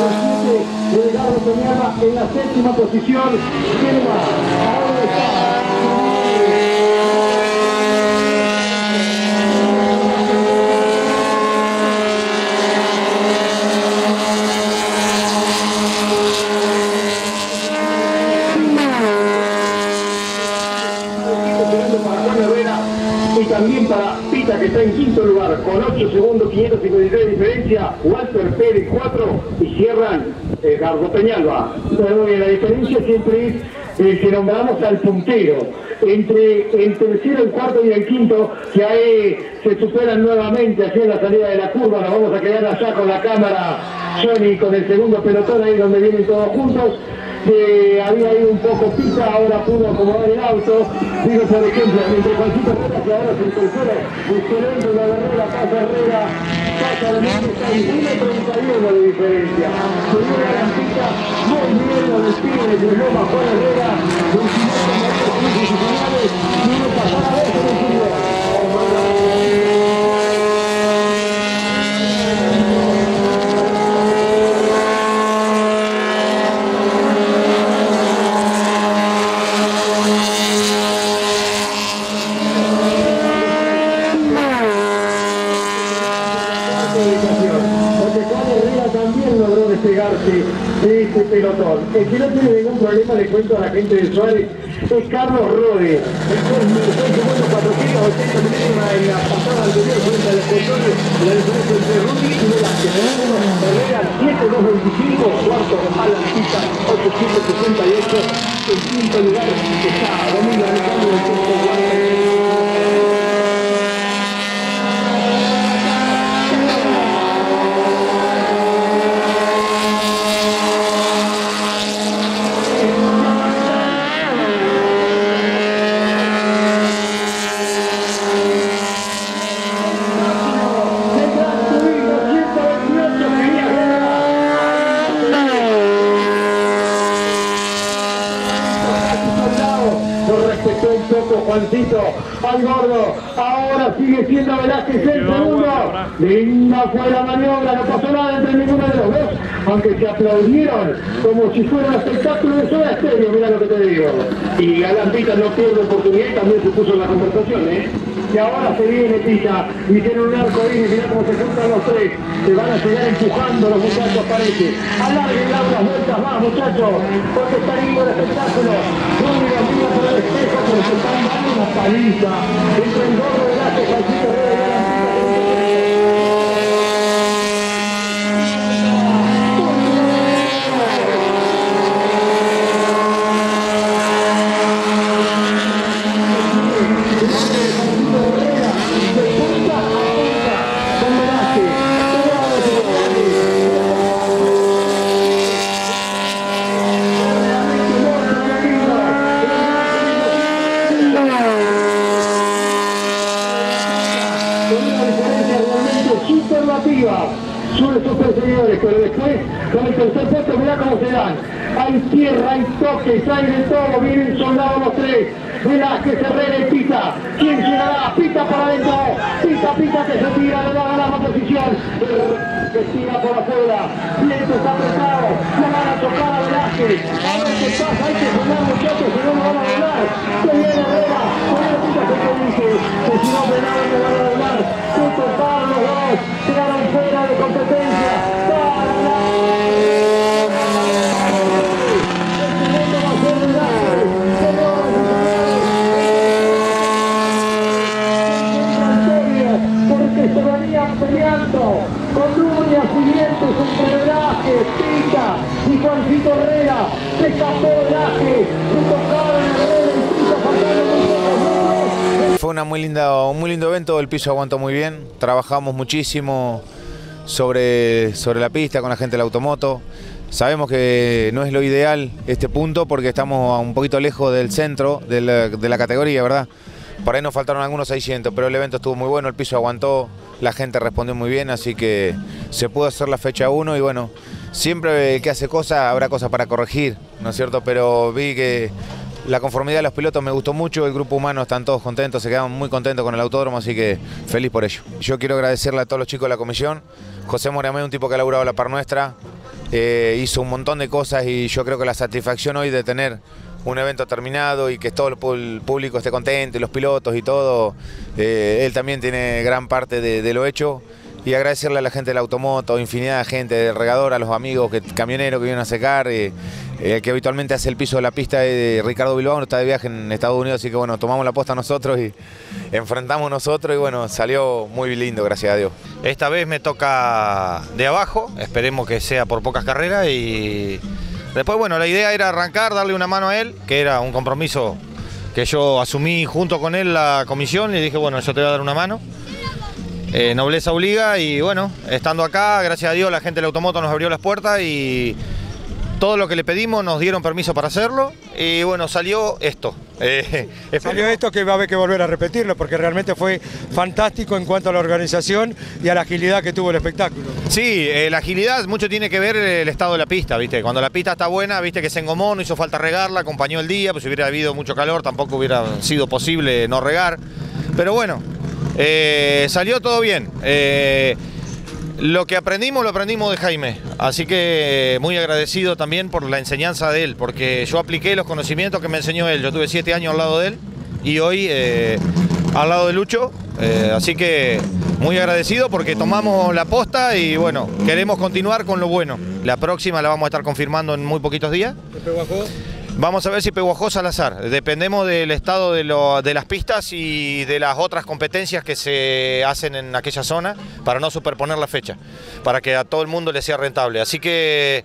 Speaker 5: Edgardo Peñalba en la séptima posición. ¿Quién va? Ahora está.
Speaker 10: Esperando para Juan Herrera y también para Pita que está en quinto lugar con 8 segundos 553 de diferencia, Walter Pérez 4 y cierran Edgardo
Speaker 5: La diferencia siempre es eh, que nombramos al puntero. Entre el tercero, el cuarto y el quinto, que ahí se superan nuevamente en la salida de la curva. Nos vamos a quedar allá con la cámara Johnny con el segundo pelotón ahí donde vienen todos juntos. Que había ido un poco pita, ahora pudo acomodar el auto. Digo, por ejemplo, entre Juancito Herrera, que ahora es el tercero, excelente la Herrera, pasa Herrera, en 1.31 de diferencia. Subió la rampita, muy bien lo despide de Loma Juan Herrera, 29 metros institucionales, y uno pasar a ver cómo subió. Porque Juan Herrera también logró despegarse de este pelotón. El que no tiene ningún problema, le cuento a la gente de Suárez, es Carlos Rode. El cual fue el segundo 480 milésimas en la pasada anterior frente a los pelotones. La diferencia entre Rudy y Velázquez. Herrera 7.225, cuarto Alan Pita 868. En quinto lugar está Domingo Alejandro del sexto lugar. Lo respetó un poco Juancito Benito, al gordo. Ahora sigue siendo Velázquez el segundo. Linda fue la maniobra, no pasó nada entre ninguno de los dos, aunque se aplaudieron como si fuera un espectáculo de soda estéreo, mira lo que te digo. Y Galán Pita no pierde oportunidad, también se puso en la conversación, ¿eh? Y ahora se viene Pita, y tiene un arco ahí, mirá cómo se juntan los tres. Se van a llegar empujando los muchachos, parece. Alarguen las vueltas más, muchachos, porque está lindo el espectáculo. Mira por el espejo, pero se están dando una paliza. Entre el gordo de Lazo, Juancito Herrera y Galán con una diferencia realmente superlativa sobre sus perseguidores, pero después con el tercer puesto mirá cómo se dan. Hay tierra, hay toques, hay de todo, vienen soldados los tres. Velázquez, Herrera y Pita. ¿Quién llegará? Pita para adentro. Pita, Pita que se tira, le va a ganar la posición. Que tira por afuera. Viento está apretado. La van a tocar a Velázquez. A ver qué pasa. Hay que frenar muchachos, si no lo van a volar. Que viene Herrera. Con el Pita se que dice. Que si no frenaron le van a volar. Que tocaron los dos. Quedaron fuera de competencia. Para la... El segundo va a ser Velázquez. Señoras y porque se venían peleando con uñas y dientes entre Velázquez, Pita y Juancito Herrera. Se escapó Velázquez, se tocaron Herrera y Pita, faltando muy pocos metros.
Speaker 1: Fue una muy linda, un muy lindo evento, el piso aguantó muy bien, trabajamos muchísimo sobre, sobre la pista con la gente del automoto. Sabemos que no es lo ideal este punto porque estamos un poquito lejos del centro de la, de la categoría, ¿verdad? Por ahí nos faltaron algunos 600, pero el evento estuvo muy bueno, el piso aguantó, la gente respondió muy bien, así que se pudo hacer la fecha 1 y bueno, siempre que hace cosas habrá cosas para corregir, ¿no es cierto? Pero vi que la conformidad de los pilotos me gustó mucho, el grupo humano están todos contentos, se quedaron muy contentos con el autódromo, así que feliz por ello. Yo quiero agradecerle a todos los chicos de la comisión, José Moramé, un tipo que ha laburado la par nuestra, eh, hizo un montón de cosas y yo creo que la satisfacción hoy de tener un evento terminado y que todo el público esté contento, y los pilotos y todo, eh, él también tiene gran parte de lo hecho. Y agradecerle a la gente del automoto, infinidad de gente, del regador, a los amigos, que, camioneros que vienen a secar, eh, eh, que habitualmente hace el piso de la pista de Ricardo Bilbao, está de viaje en Estados Unidos, así que bueno, tomamos la posta nosotros y enfrentamos nosotros y bueno, salió muy lindo, gracias a Dios.
Speaker 11: Esta vez me toca de abajo, esperemos que sea por pocas carreras y después bueno, la idea era arrancar, darle una mano a él, que era un compromiso que yo asumí junto con él la comisión y dije, bueno, yo te voy a dar una mano. Eh, nobleza obliga y bueno, estando acá, gracias a Dios la gente del automoto nos abrió las puertas y todo lo que le pedimos nos dieron permiso para hacerlo y bueno, salió esto. [laughs] Eh,
Speaker 9: Salió esto que va a haber que volver a repetirlo porque realmente fue fantástico en cuanto a la organización y a la agilidad que tuvo el espectáculo.
Speaker 11: Sí, eh, la agilidad mucho tiene que ver el estado de la pista, ¿viste? Cuando la pista está buena, ¿viste? Que se engomó, no hizo falta regarla, acompañó el día, pues si hubiera habido mucho calor tampoco hubiera sido posible no regar. Pero bueno, eh, salió todo bien. Eh, lo que aprendimos lo aprendimos de Jaime, así que muy agradecido también por la enseñanza de él, porque yo apliqué los conocimientos que me enseñó él. Yo tuve siete años al lado de él y hoy eh, al lado de Lucho, eh, así que muy agradecido porque tomamos la posta y bueno, queremos continuar con lo bueno. La próxima la vamos a estar confirmando en muy poquitos días. Vamos a ver si Peguajó Salazar. Dependemos del estado de, lo- de las pistas y de las otras competencias que se hacen en aquella zona para no superponer la fecha, para que a todo el mundo le sea rentable. Así que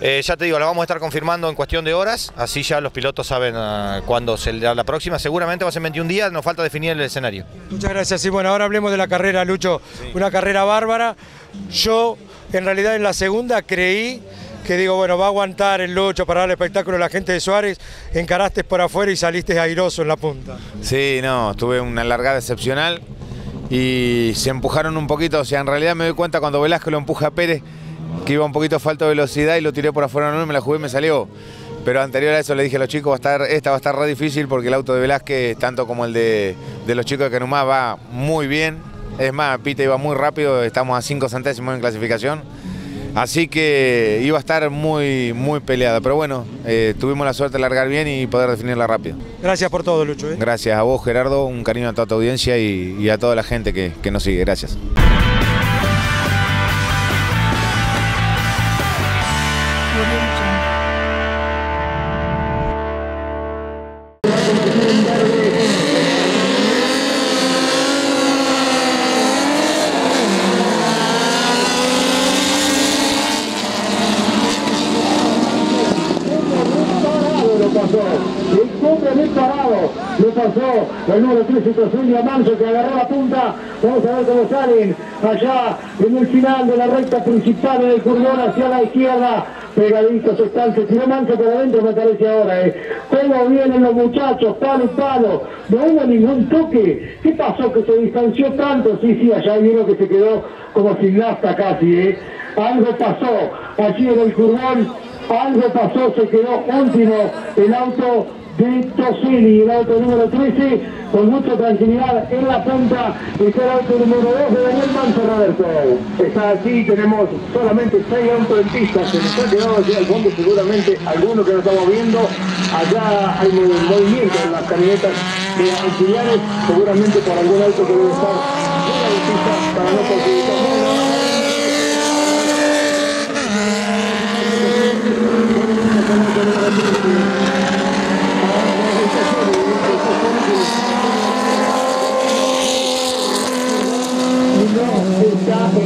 Speaker 11: eh, ya te digo, la vamos a estar confirmando en cuestión de horas, así ya los pilotos saben ah, cuándo se le da la próxima. Seguramente va a ser 21 días, nos falta definir el escenario.
Speaker 9: Muchas gracias. Y bueno, ahora hablemos de la carrera, Lucho. Una carrera bárbara. Yo, en realidad, en la segunda creí que digo, bueno, va a aguantar el Lucho para darle espectáculo a la gente de Suárez. Encaraste por afuera y saliste airoso en la punta.
Speaker 1: Sí, no, tuve una largada excepcional y se empujaron un poquito. O sea, en realidad me doy cuenta cuando Velasco lo empuja a Pérez que iba un poquito a falta de velocidad y lo tiré por afuera, no me la jugué, me salió. Pero anterior a eso le dije a los chicos, va a estar, esta va a estar re difícil porque el auto de Velázquez, tanto como el de, de los chicos de Canumá, va muy bien. Es más, Pita iba muy rápido, estamos a 5 centésimos en clasificación. Así que iba a estar muy, muy peleada. Pero bueno, eh, tuvimos la suerte de largar bien y poder definirla rápido.
Speaker 9: Gracias por todo, Lucho. ¿eh?
Speaker 1: Gracias a vos, Gerardo. Un cariño a toda tu audiencia y, y a toda la gente que, que nos sigue. Gracias.
Speaker 5: El número 3 Citosulia Manso que agarró la punta. Vamos a ver cómo salen allá en el final de la recta principal del curvón hacia la izquierda. Pegaditos están, se tiró Manso por adentro me parece ahora. Eh. ¿Cómo vienen los muchachos? Palo y palo. No hubo ningún toque. ¿Qué pasó que se distanció tanto? Sí, sí, allá hay uno que se quedó como sin nafta casi. Eh. Algo pasó allí en el curvón algo pasó, se quedó último el auto de Tosini, el auto número 13, con mucha tranquilidad en la punta, está el auto número 2 de Daniel Manso Roberto. Está aquí, tenemos solamente 6 autos en pista, se nos ha quedado allí al fondo seguramente alguno que no estamos viendo, allá hay movi- movimiento en las camionetas de auxiliares, seguramente por algún auto que debe estar fuera de pista para no perjudicar.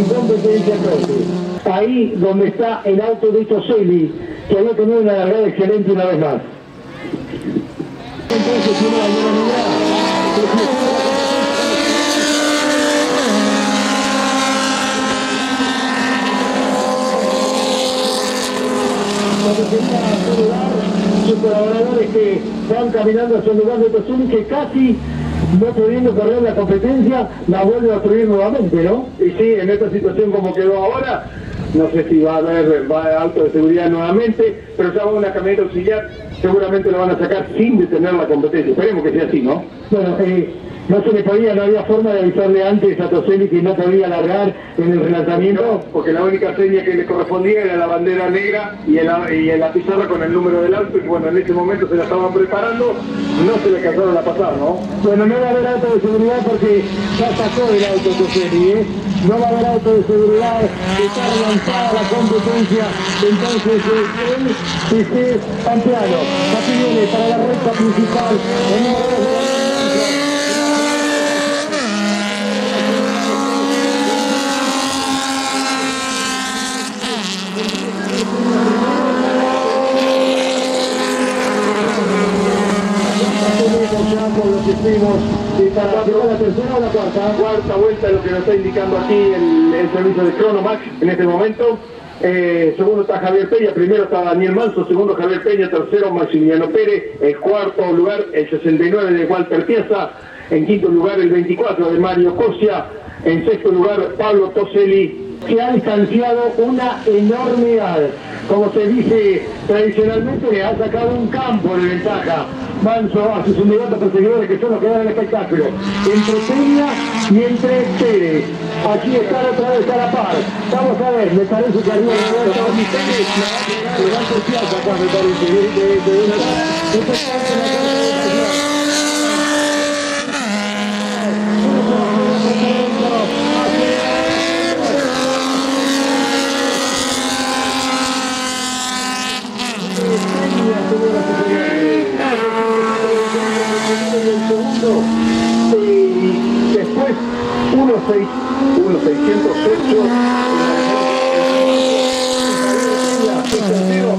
Speaker 5: no Ahí donde está el auto de Toselli, que había tenido una largada excelente una vez más. Entonces tiene la unanimidad. Cuando se está a su lugar, sus colaboradores que van caminando hacia el lugar de Toselli, que casi no pudiendo correr la competencia, la vuelve a destruir nuevamente, ¿no? Y sí, en esta situación como quedó ahora, no sé si va a haber va a auto de seguridad nuevamente, pero ya va una camioneta auxiliar, seguramente lo van a sacar sin detener la competencia. Esperemos que sea así, ¿no? Bueno, eh, no se le podía, no había forma de avisarle antes a Toselli que no podía largar en el relanzamiento. porque la única seña que le correspondía era la bandera negra y en la, y en la pizarra con el número del auto, y bueno, en ese momento se la estaban preparando, no se le alcanzaron a pasar, ¿no? Bueno, no va a haber auto de seguridad porque ya sacó el auto Toselli, ¿eh? No va a haber auto de seguridad, está relanzada la competencia, entonces esté campeano. Aquí viene para la recta principal, el número dos, tenemos y para la tercera o la cuarta cuarta vuelta lo que nos está indicando aquí el, el servicio de Cronomax en este momento Eh, segundo está Javier Peña, primero está Daniel Manso, segundo Javier Peña, tercero Maximiliano Pérez, el cuarto lugar el 69 de Walter Piazza, en quinto lugar el 24 de Mario Cosia, en sexto lugar Pablo Toselli, que ha distanciado una enormidad. Como se dice tradicionalmente, le ha sacado un campo de ventaja. Manso a sus inmediatos perseguidores que son los que dan el espectáculo. Entre Peña y entre Pérez. Aquí están otra vez a la par. Vamos a ver, me parece que arriba de la. De, de, de, de, Esto está en la carrera de la el segundo y después 1.6 1.608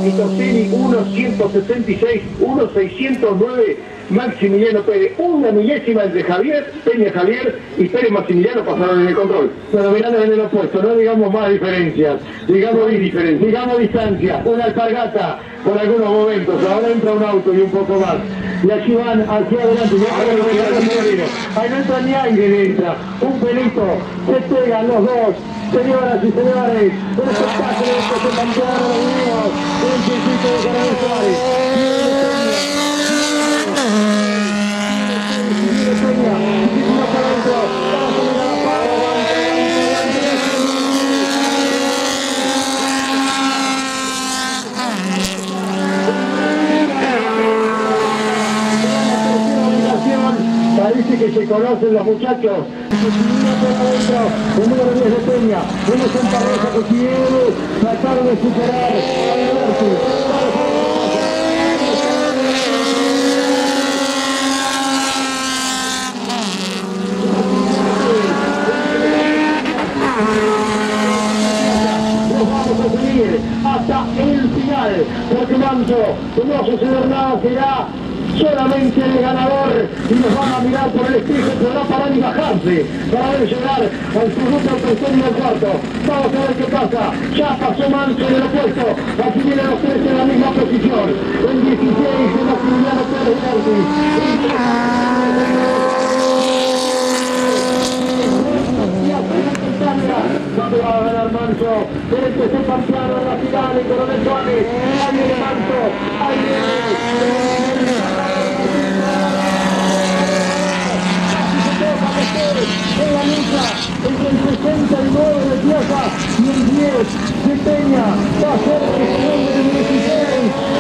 Speaker 5: y Torsini 1.166 1.609 Maximiliano Pérez. Una millésima entre Javier, Peña Javier y Pérez Maximiliano pasaron en el control. Pero mirando en el opuesto, no digamos más diferencias, digamos diferencias, digamos distancia, una alpargata por algunos momentos. Ahora entra un auto y un poco más. Y aquí van hacia adelante. Ahí no entra ni aire, entra. Un pelito, se pegan los dos. Señoras y señores, un espectáculo de que se los niños. El chiquito de Suárez. Parece conocen los muchachos. El número 10 de Peña. Vemos un pareja que quiere tratar de superar a hasta el final, porque Manso no suceder nada, será solamente el ganador y nos van a mirar por el espejo, podrá parar y bajarse para ver llegar al segundo, al tercero y al cuarto. Vamos a ver qué pasa. Ya pasó Manso en el opuesto. Aquí vienen los tres en la misma posición. El 16 de Maximiliano Pérez. ¿Dónde va a ganar Manso? Tiene que campeón en la final en Coronel Suárez. Ahí viene Manso. Ahí viene. En la lucha entre el 69 de Piazza y el 10 de Peña. Va a ser el del 16.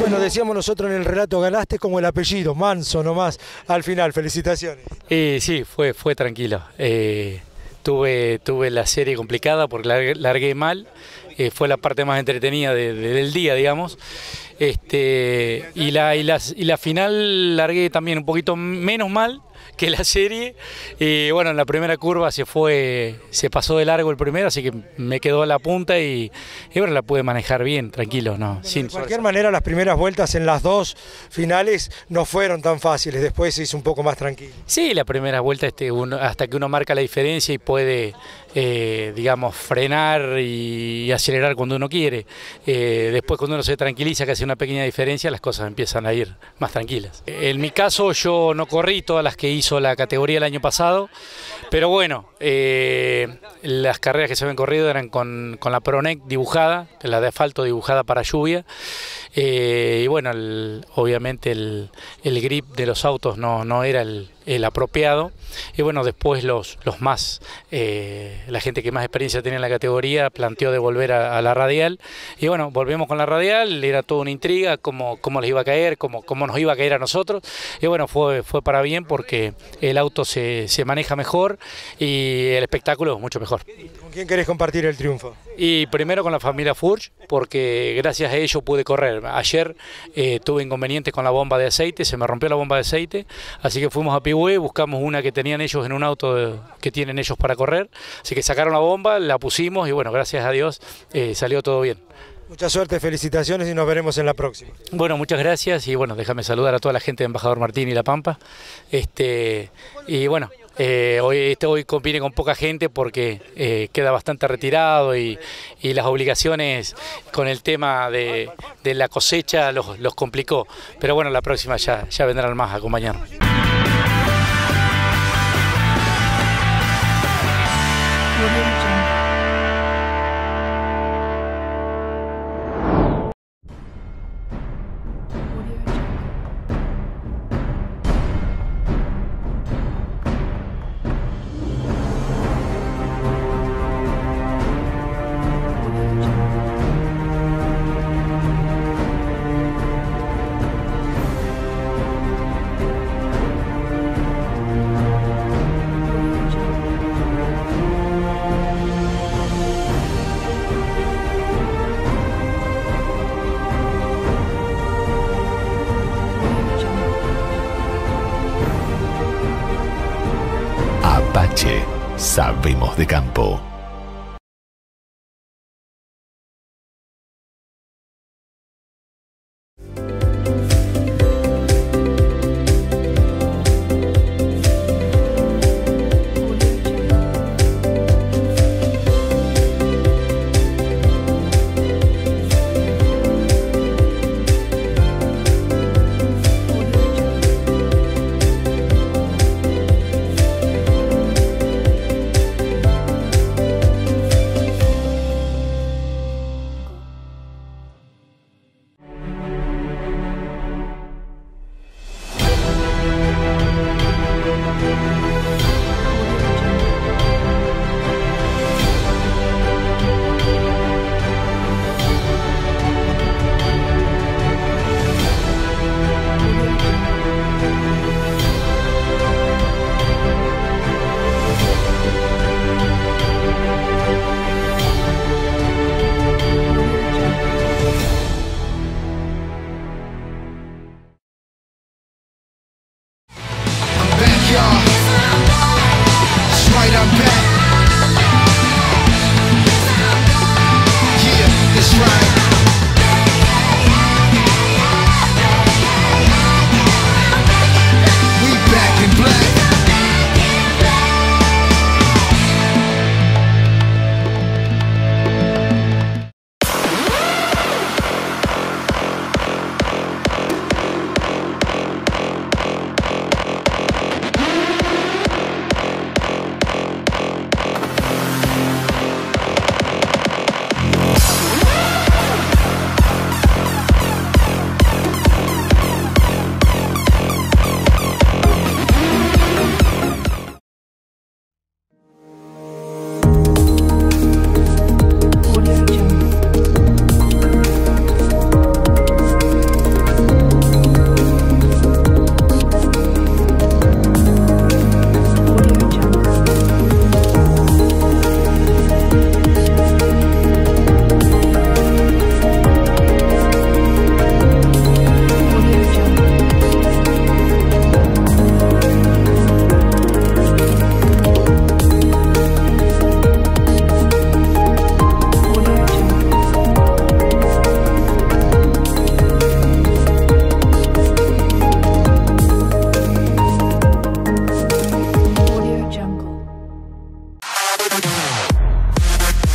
Speaker 9: Bueno, decíamos nosotros en el relato, ganaste como el apellido, Manso nomás, al final, felicitaciones.
Speaker 12: Eh, sí, fue, fue tranquilo. Eh, tuve, tuve la serie complicada porque largué mal, eh, fue la parte más entretenida de- de- del día, digamos. Este, y, la, y, las- y la final largué también un poquito menos mal que la serie. Y bueno, en la primera curva se fue, se pasó de largo el primero, así que me quedó a la punta y, y bueno, la pude manejar bien, tranquilo, ¿no? Sin
Speaker 9: De cualquier manera, las primeras vueltas en las dos finales no fueron tan fáciles, después se hizo un poco más tranquilo.
Speaker 12: Sí, la primera vuelta este, uno- hasta que uno marca la diferencia y puede, eh, digamos, frenar y acelerar cuando uno quiere. Eh, después cuando uno se tranquiliza, que hace una pequeña diferencia, las cosas empiezan a ir más tranquilas. En mi caso yo no corrí todas las que hizo la categoría el año pasado, pero bueno, eh, las carreras que se habían corrido eran con, con la Pronec dibujada, la de asfalto dibujada para lluvia. Eh, y bueno, el- obviamente el, el grip de los autos no, no era el, el apropiado. Y bueno, después los, los más, eh, la gente que más experiencia tenía en la categoría planteó de volver a, la radial. Y bueno, volvemos con la radial, era toda una intriga, cómo, cómo les iba a caer, cómo, cómo nos iba a caer a nosotros. Y bueno, fue, fue para bien porque el auto se, se maneja mejor y el espectáculo es mucho mejor.
Speaker 9: ¿Con quién querés compartir el triunfo?
Speaker 12: Y primero con la familia Furch, porque gracias a ellos pude correr. Ayer eh, tuve inconvenientes con la bomba de aceite, se me rompió la bomba de aceite, así que fuimos a Pihue, buscamos una que tenían ellos en un auto de- que tienen ellos para correr, así que sacaron la bomba, la pusimos y bueno, gracias a Dios eh, salió todo bien.
Speaker 9: Mucha suerte, felicitaciones y nos veremos en la próxima.
Speaker 12: Bueno, muchas gracias y bueno, déjame saludar a toda la gente de Embajador Martín y La Pampa. Este, y bueno, eh, hoy, este hoy compite con poca gente porque eh, queda bastante retirado y, y las obligaciones con el tema de, de la cosecha los, los complicó. Pero bueno, la próxima ya, ya vendrán más a acompañarnos.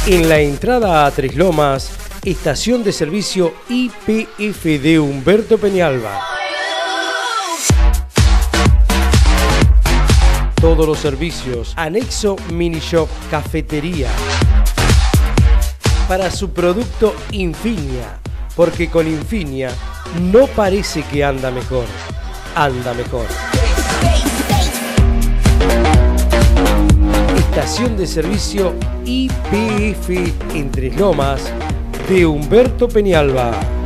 Speaker 3: En la entrada a Tres Lomas, estación de servicio IPF de Humberto Peñalba. Todos los servicios, anexo mini shop, cafetería. Para su producto Infinia, porque con Infinia no parece que anda mejor, anda mejor. Estación de servicio IPF en Tres Lomas de Humberto Peñalba.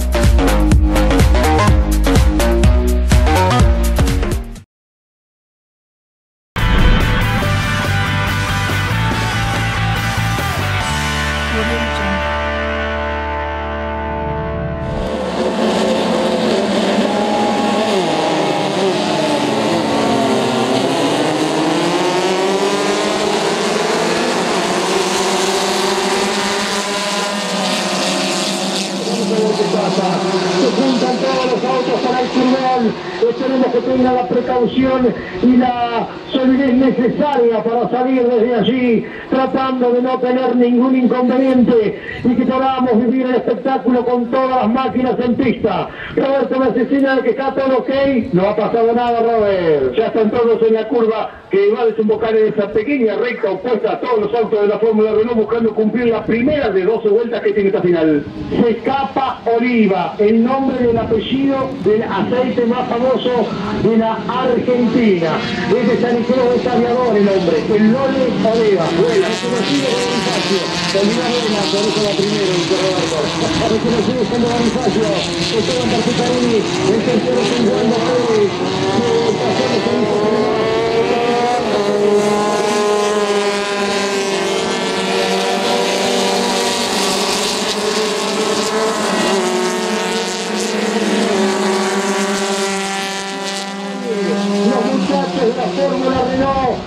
Speaker 5: so no tener ningún inconveniente y que podamos vivir el espectáculo con todas las máquinas en pista. Roberto me hace señal de que está todo ok. No ha pasado nada, Robert. Ya están todos en la curva que va a desembocar en esa pequeña recta opuesta a todos los autos de la Fórmula Renault buscando cumplir la primera de 12 vueltas que tiene esta final. Se escapa Oliva, el nombre del apellido del aceite más famoso de la Argentina. Es de San Nicolás de Saviador el hombre, el Lole Oliva. Vuela, vuela, por eso la primera, dice Roberto. Reconocido como Bonifacio. Esteban el tercero Wanda Pérez. Que pasó los servicios los muchachos de la Fórmula Renault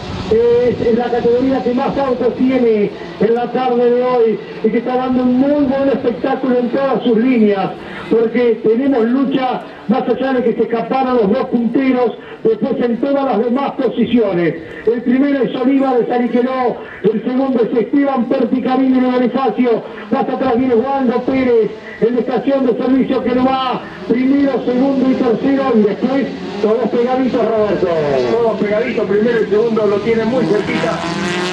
Speaker 5: es, la categoría que más autos tiene en la tarde de hoy y que está dando un muy buen espectáculo en todas sus líneas porque tenemos lucha más allá de que se escaparon los dos punteros después en todas las demás posiciones. El primero es Oliva de Saniqueló el segundo es Esteban Perticarini de Bonifacio. Más atrás viene Wando Pérez en la estación de servicio que lo va primero, segundo y tercero y después todos pegaditos Roberto. Todos pegaditos, primero y segundo lo tiene muy cerquita.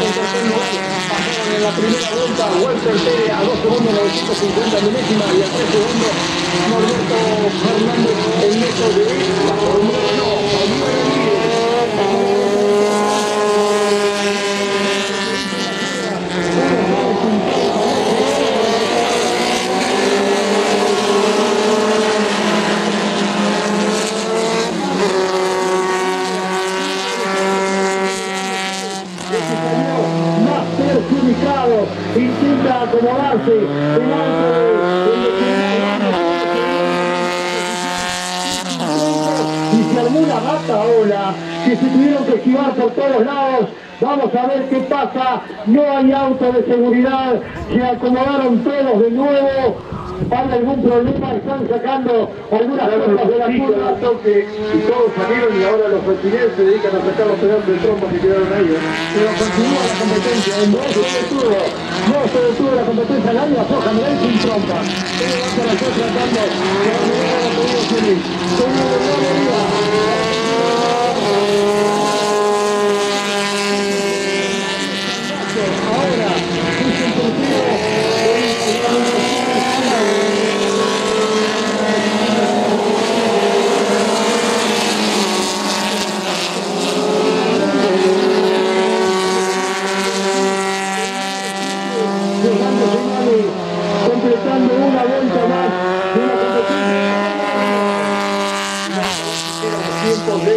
Speaker 5: En tercer lugar pasaron en la primera vuelta Walter Pérez a 2 segundos 950 milésima y a 3 segundos Norberto Fernández en metro de la Fórmula intenta acomodarse en alto de, y se armó una gata ola que se tuvieron que esquivar por todos lados. Vamos a ver qué pasa. No hay auto de seguridad. Se acomodaron todos de nuevo. ¿Hay algún problema? Están sacando algunas cosas de la curva. toque y todos salieron y ahora los retireros se dedican a sacar los pedazos del trompo que quedaron ahí. Pero continúa la competencia. No se detuvo. No se detuvo la competencia. Nadie la soja, mirá sin trompa. Pero va para allá tratando de pedido feliz. Segundo de nuevo arriba. Ahora, es el tercero. dejando señales, completando una vuelta más de una competencia. tiempos de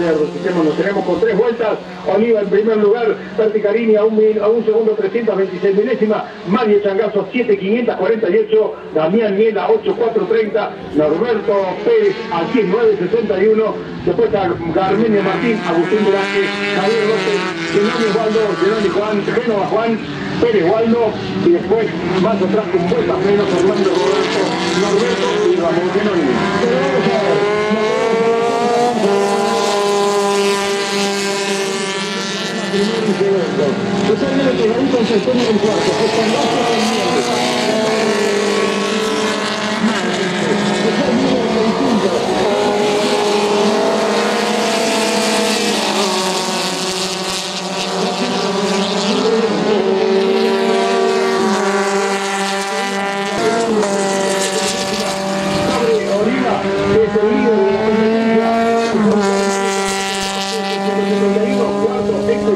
Speaker 5: repitemos, nos tenemos con tres vueltas. Oliva en primer lugar, Verticarini a un, a un segundo 326 milésimas, Mario Changazo 7548, Damián Miela 8430, Norberto Pérez a 10961, después está Carmenio Martín, Agustín Velázquez, Javier López, Genoni Waldo, Genoni Juan, Génova Juan, Pérez Waldo, y después más atrás con vueltas menos, Orlando Roberto, Norberto y Ramón Genoni. Pero vamos a ver. Primero y segundo. Después viene pegadito en tercero y en cuarto. Están dos con nueve. Después viene el 25. Origa es el líder de la competencia. Cuarto, Héctor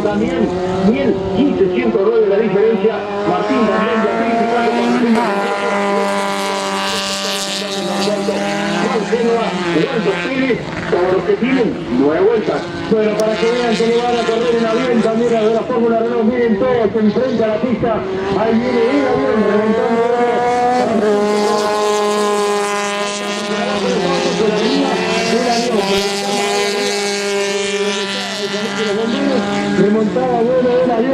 Speaker 5: Miel, 15, 109 la diferencia. Martín de Atlético, con Juan Waldo Pérez, todos los que tienen nueve vueltas. Bueno, para que vean que le van a correr en avión también a la Fórmula Renault, miren todos enfrente a la pista. Ahí viene el avión reventando. Del No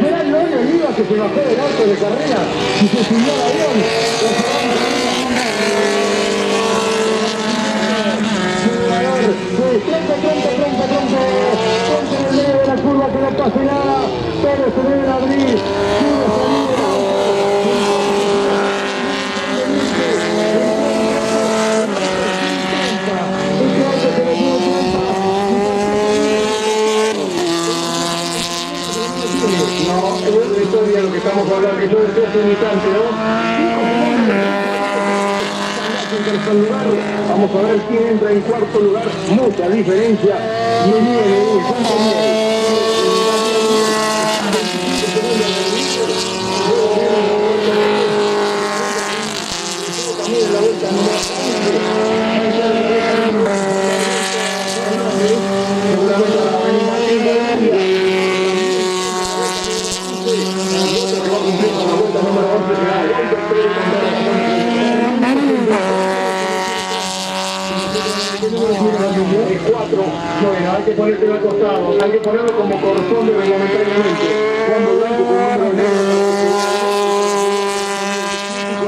Speaker 5: será el León Oliva que se bajó del auto de carrera y se subió al avión. Se deben abrir. Sube, No, es otra historia lo que estamos hablando, que yo desde hace un instante, ¿no? Vamos a ver quién entra en cuarto lugar, mucha diferencia. Y Miel, el Santo También en la vuelta número 11. Seguramente la avenida Cuatro, bueno, hay que ponérselo al costado, hay que ponerlo como corresponde reglamentariamente. Cuando blanco con número negro.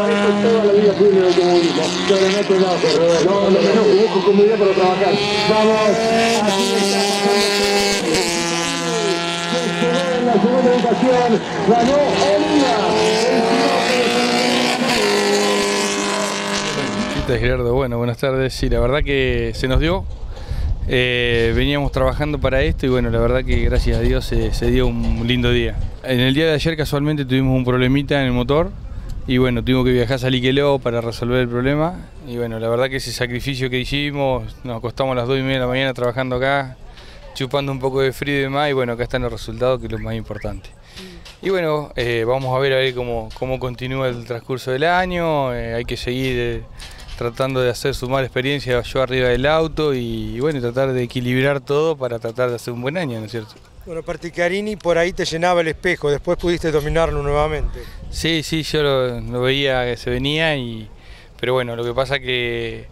Speaker 5: Esto es toda la vida fui en el automovilismo. Yo le meto el auto, Robert. No, lo menos que busco comodidad para trabajar. Vamos, así está en la segunda ocasión ganó
Speaker 13: ¿Qué tal, Gerardo? Bueno, buenas Sí, la verdad que se nos dio. Eh, veníamos trabajando para esto y bueno, la verdad que gracias a Dios se, dio un lindo día. En el día de ayer casualmente tuvimos un problemita en el motor y bueno, tuvimos que viajar a Saliqueló para resolver el problema y bueno, la verdad que ese sacrificio que hicimos, nos acostamos a las 2 y media de la mañana trabajando acá, chupando un poco de frío y demás y bueno, acá están los resultados que es lo más importante. Y bueno, eh, vamos a ver a ver cómo, cómo continúa el transcurso del año, eh, hay que seguir tratando de hacer sumar experiencia yo arriba del auto y, bueno, tratar de equilibrar todo para tratar de hacer un buen año, ¿no es cierto?
Speaker 9: Bueno, Particarini por ahí te llenaba el espejo, después pudiste dominarlo nuevamente.
Speaker 13: Sí, sí, yo lo, lo veía que se venía, y, pero bueno, lo que pasa que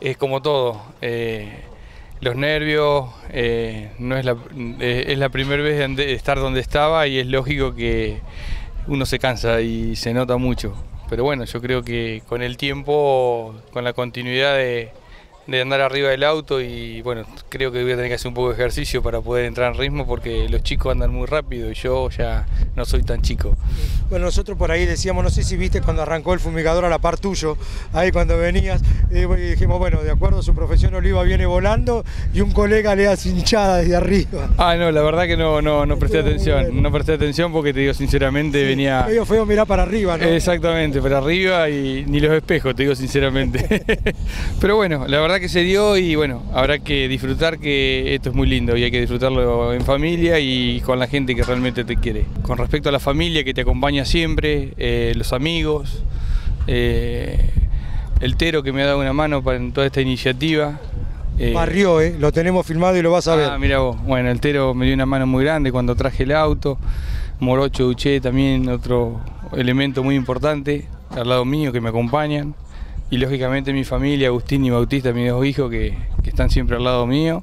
Speaker 13: es como todo. eh, los nervios, eh, no es la, eh, es la primera vez de estar donde estaba y es lógico que uno se cansa y se nota mucho. Pero bueno, yo creo que con el tiempo, con la continuidad de, de andar arriba del auto y bueno, creo que voy a tener que hacer un poco de ejercicio para poder entrar en ritmo porque los chicos andan muy rápido y yo ya no soy tan chico.
Speaker 9: Bueno, nosotros por ahí decíamos, no sé si viste cuando arrancó el fumigador a la par tuyo, ahí cuando venías, eh, y dijimos, bueno, de acuerdo a su profesión, Oliva viene volando y un colega le hace hinchada desde arriba.
Speaker 13: Ah, no, la verdad que no, no, no presté atención, no presté atención porque te digo sinceramente venía...
Speaker 9: Medio feo mirar para arriba, ¿no?
Speaker 13: Exactamente, para arriba y ni los espejos, te digo sinceramente. [laughs] Pero bueno, la verdad que se dio y bueno, habrá que disfrutar que esto es muy lindo y hay que disfrutarlo en familia y con la gente que realmente te quiere. Con respecto a la familia que te acompaña siempre, eh, los amigos, eh, el Tero que me ha dado una mano para en toda esta iniciativa. eh,
Speaker 9: Barrió, ¿eh? Lo tenemos filmado y lo vas a ver.
Speaker 13: Ah, mira vos. Bueno, el Tero me dio una mano muy grande cuando traje el auto. Morocho Duché también otro elemento muy importante al lado mío que me acompañan. Y lógicamente mi familia, Agustín y Bautista, mis dos hijos que, que están siempre al lado mío.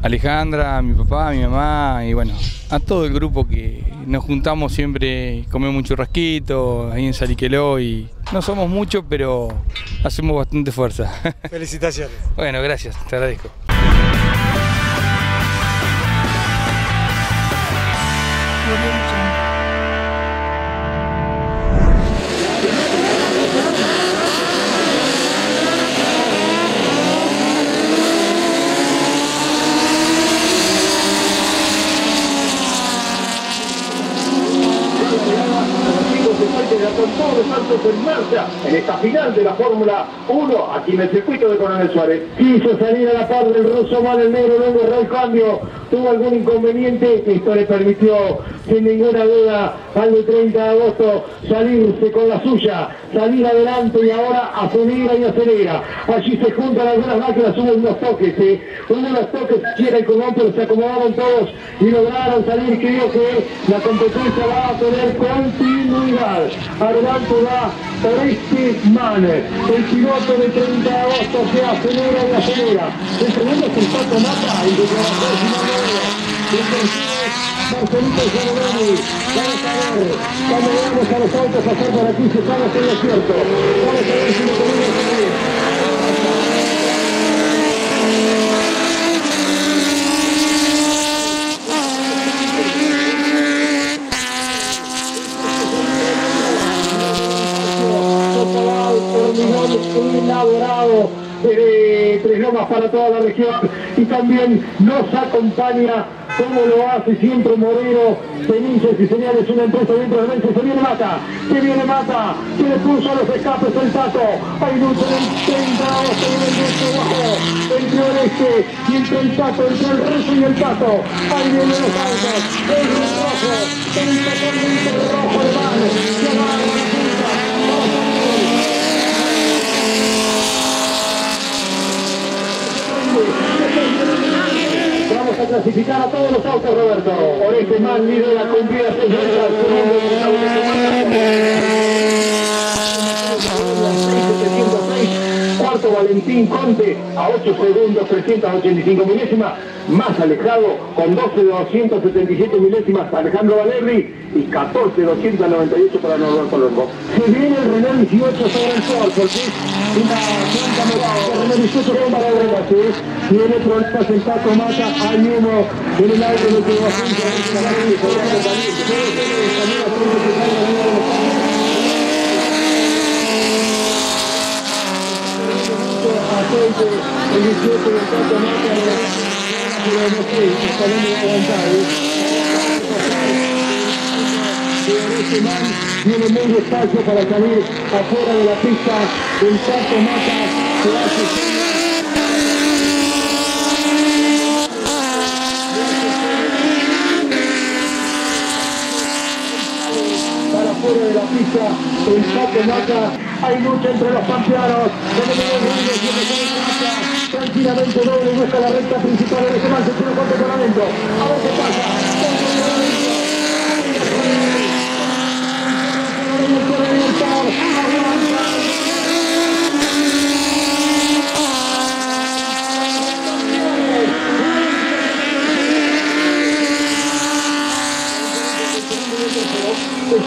Speaker 13: Alejandra, mi papá, mi mamá y bueno, a todo el grupo que nos juntamos siempre, comemos un churrasquito ahí en Saliqueló y no somos muchos, pero hacemos bastante fuerza. [laughs]
Speaker 9: Felicitaciones.
Speaker 13: bueno, gracias, te agradezco.
Speaker 5: Esta final de la Fórmula 1 aquí en el circuito de Coronel Suárez. Quiso salir a la par del ruso mal el negro, luego el cambio, tuvo algún inconveniente, esto le permitió sin ninguna duda al de 30 de agosto salirse con la suya, salir adelante y ahora acelera y acelera. Allí se juntan algunas máquinas, hubo unos toques, ¿eh? hubo unos toques, quiera el común, pero se acomodaron todos y lograron salir. Creo que la competencia va a tener continuidad. Adelante va Oreste-Man, el piloto de 30 de agosto que acelera y acelera. El segundo es el Pato Mata, el de trabajó El tercero Marcelito Gianni, vamos a ver, cuando veamos a los autos pasar por aquí, se sabe si es cierto. Vamos a ver si lo tenemos aquí. hormigón elaborado de Tres Lomas para toda la región y también nos acompaña como lo hace siempre Moreno Felices y señales una empresa dentro del Benz se viene Mata que viene Mata que le puso a los escapes el tato hay lucha en el 30 se viene el entre Oreste y entre el tato entre el ruso y el tato ahí vienen los autos el rojo el rojo de mano que agarra la punta vamos a ver Vamos clasificar a todos los autos, Roberto. Oreste Man lidera con vida Valentín Conte a 8 segundos 385 milésimas, más alejado con 12 277 milésimas Alejandro Valerri y 14 298 para Norberto Longo. Se viene el Renault 18 sobre el sol porque es una planta morada. El Renault 18 con para ¿sí? Tiene problemas el Taco Mata, hay uno en el aire de que va a aceite, el 18 del Taco Mata, pero no sé, hasta dónde va a aguantar, este man viene muy despacio para salir afuera de la pista del Taco Mata, se hace para fuera de la pista, el saque mata, hay lucha entre los campeones, tranquilamente doble busca la recta principal de man, se tiene contra a ver qué pasa,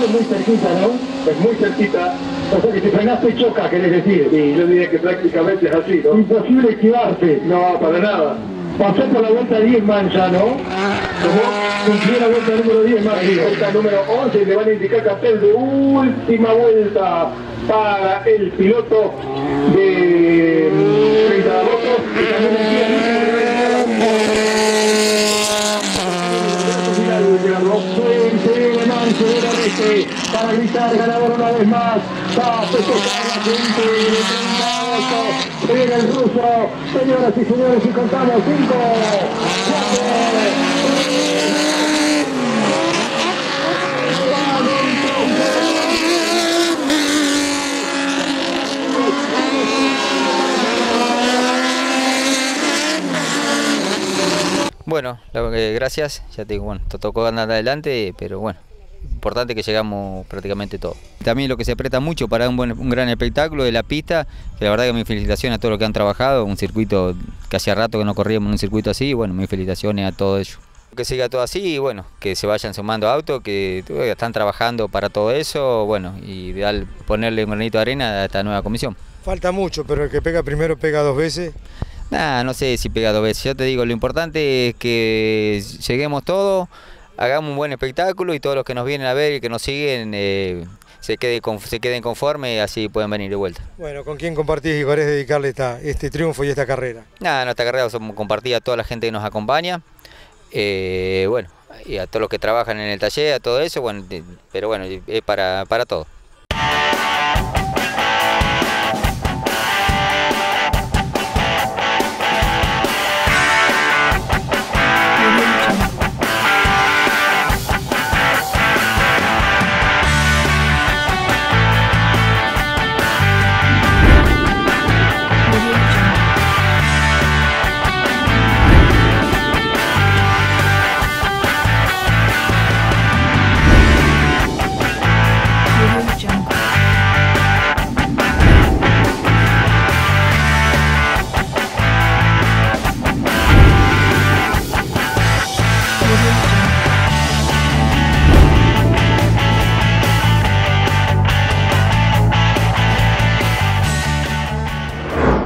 Speaker 5: es muy cerquita, ¿no? Es muy cerquita. O sea que si frenaste choca, querés decir. Sí, yo diría que prácticamente es así, ¿no? Imposible esquivarse. No, para nada. Pasó por la vuelta 10 mancha, ¿no? Como cumplió la vuelta número 10 mancha. La vuelta número 11 y le van a indicar cartel de última vuelta para el piloto de 30 de agosto. que también el gritar ganador una vez más, para festejar la gente de 30 agosto. Viene el ruso, señoras y señores, y contamos 5, 4,
Speaker 14: Bueno, eh, gracias. Ya te digo, bueno, te tocó andar adelante, pero bueno, importante que llegamos prácticamente todo. También lo que se aprieta mucho para un, buen, un gran espectáculo de la pista, que la verdad que mi felicitaciones a todos los que han trabajado, un circuito que hacía rato que no corríamos en un circuito así, y bueno, mis felicitaciones a todos ellos. Que siga todo así y bueno, que se vayan sumando autos, que eh, están trabajando para todo eso, bueno, y ideal ponerle un granito de arena a esta nueva comisión.
Speaker 9: Falta mucho, pero el que pega primero pega dos veces.
Speaker 14: Nah, no sé si pega dos veces. Yo te digo, lo importante es que lleguemos todos hagamos un buen espectáculo y todos los que nos vienen a ver y que nos siguen eh, se, quede con- se queden conformes y así pueden venir de vuelta.
Speaker 3: Bueno, ¿con quién compartís y querés dedicarle esta, este triunfo y esta carrera?
Speaker 14: Nada, nuestra carrera somos compartida a toda la gente que nos acompaña. eh, bueno, y a todos los que trabajan en el taller, a todo eso, bueno, de- pero bueno, es para, para todo.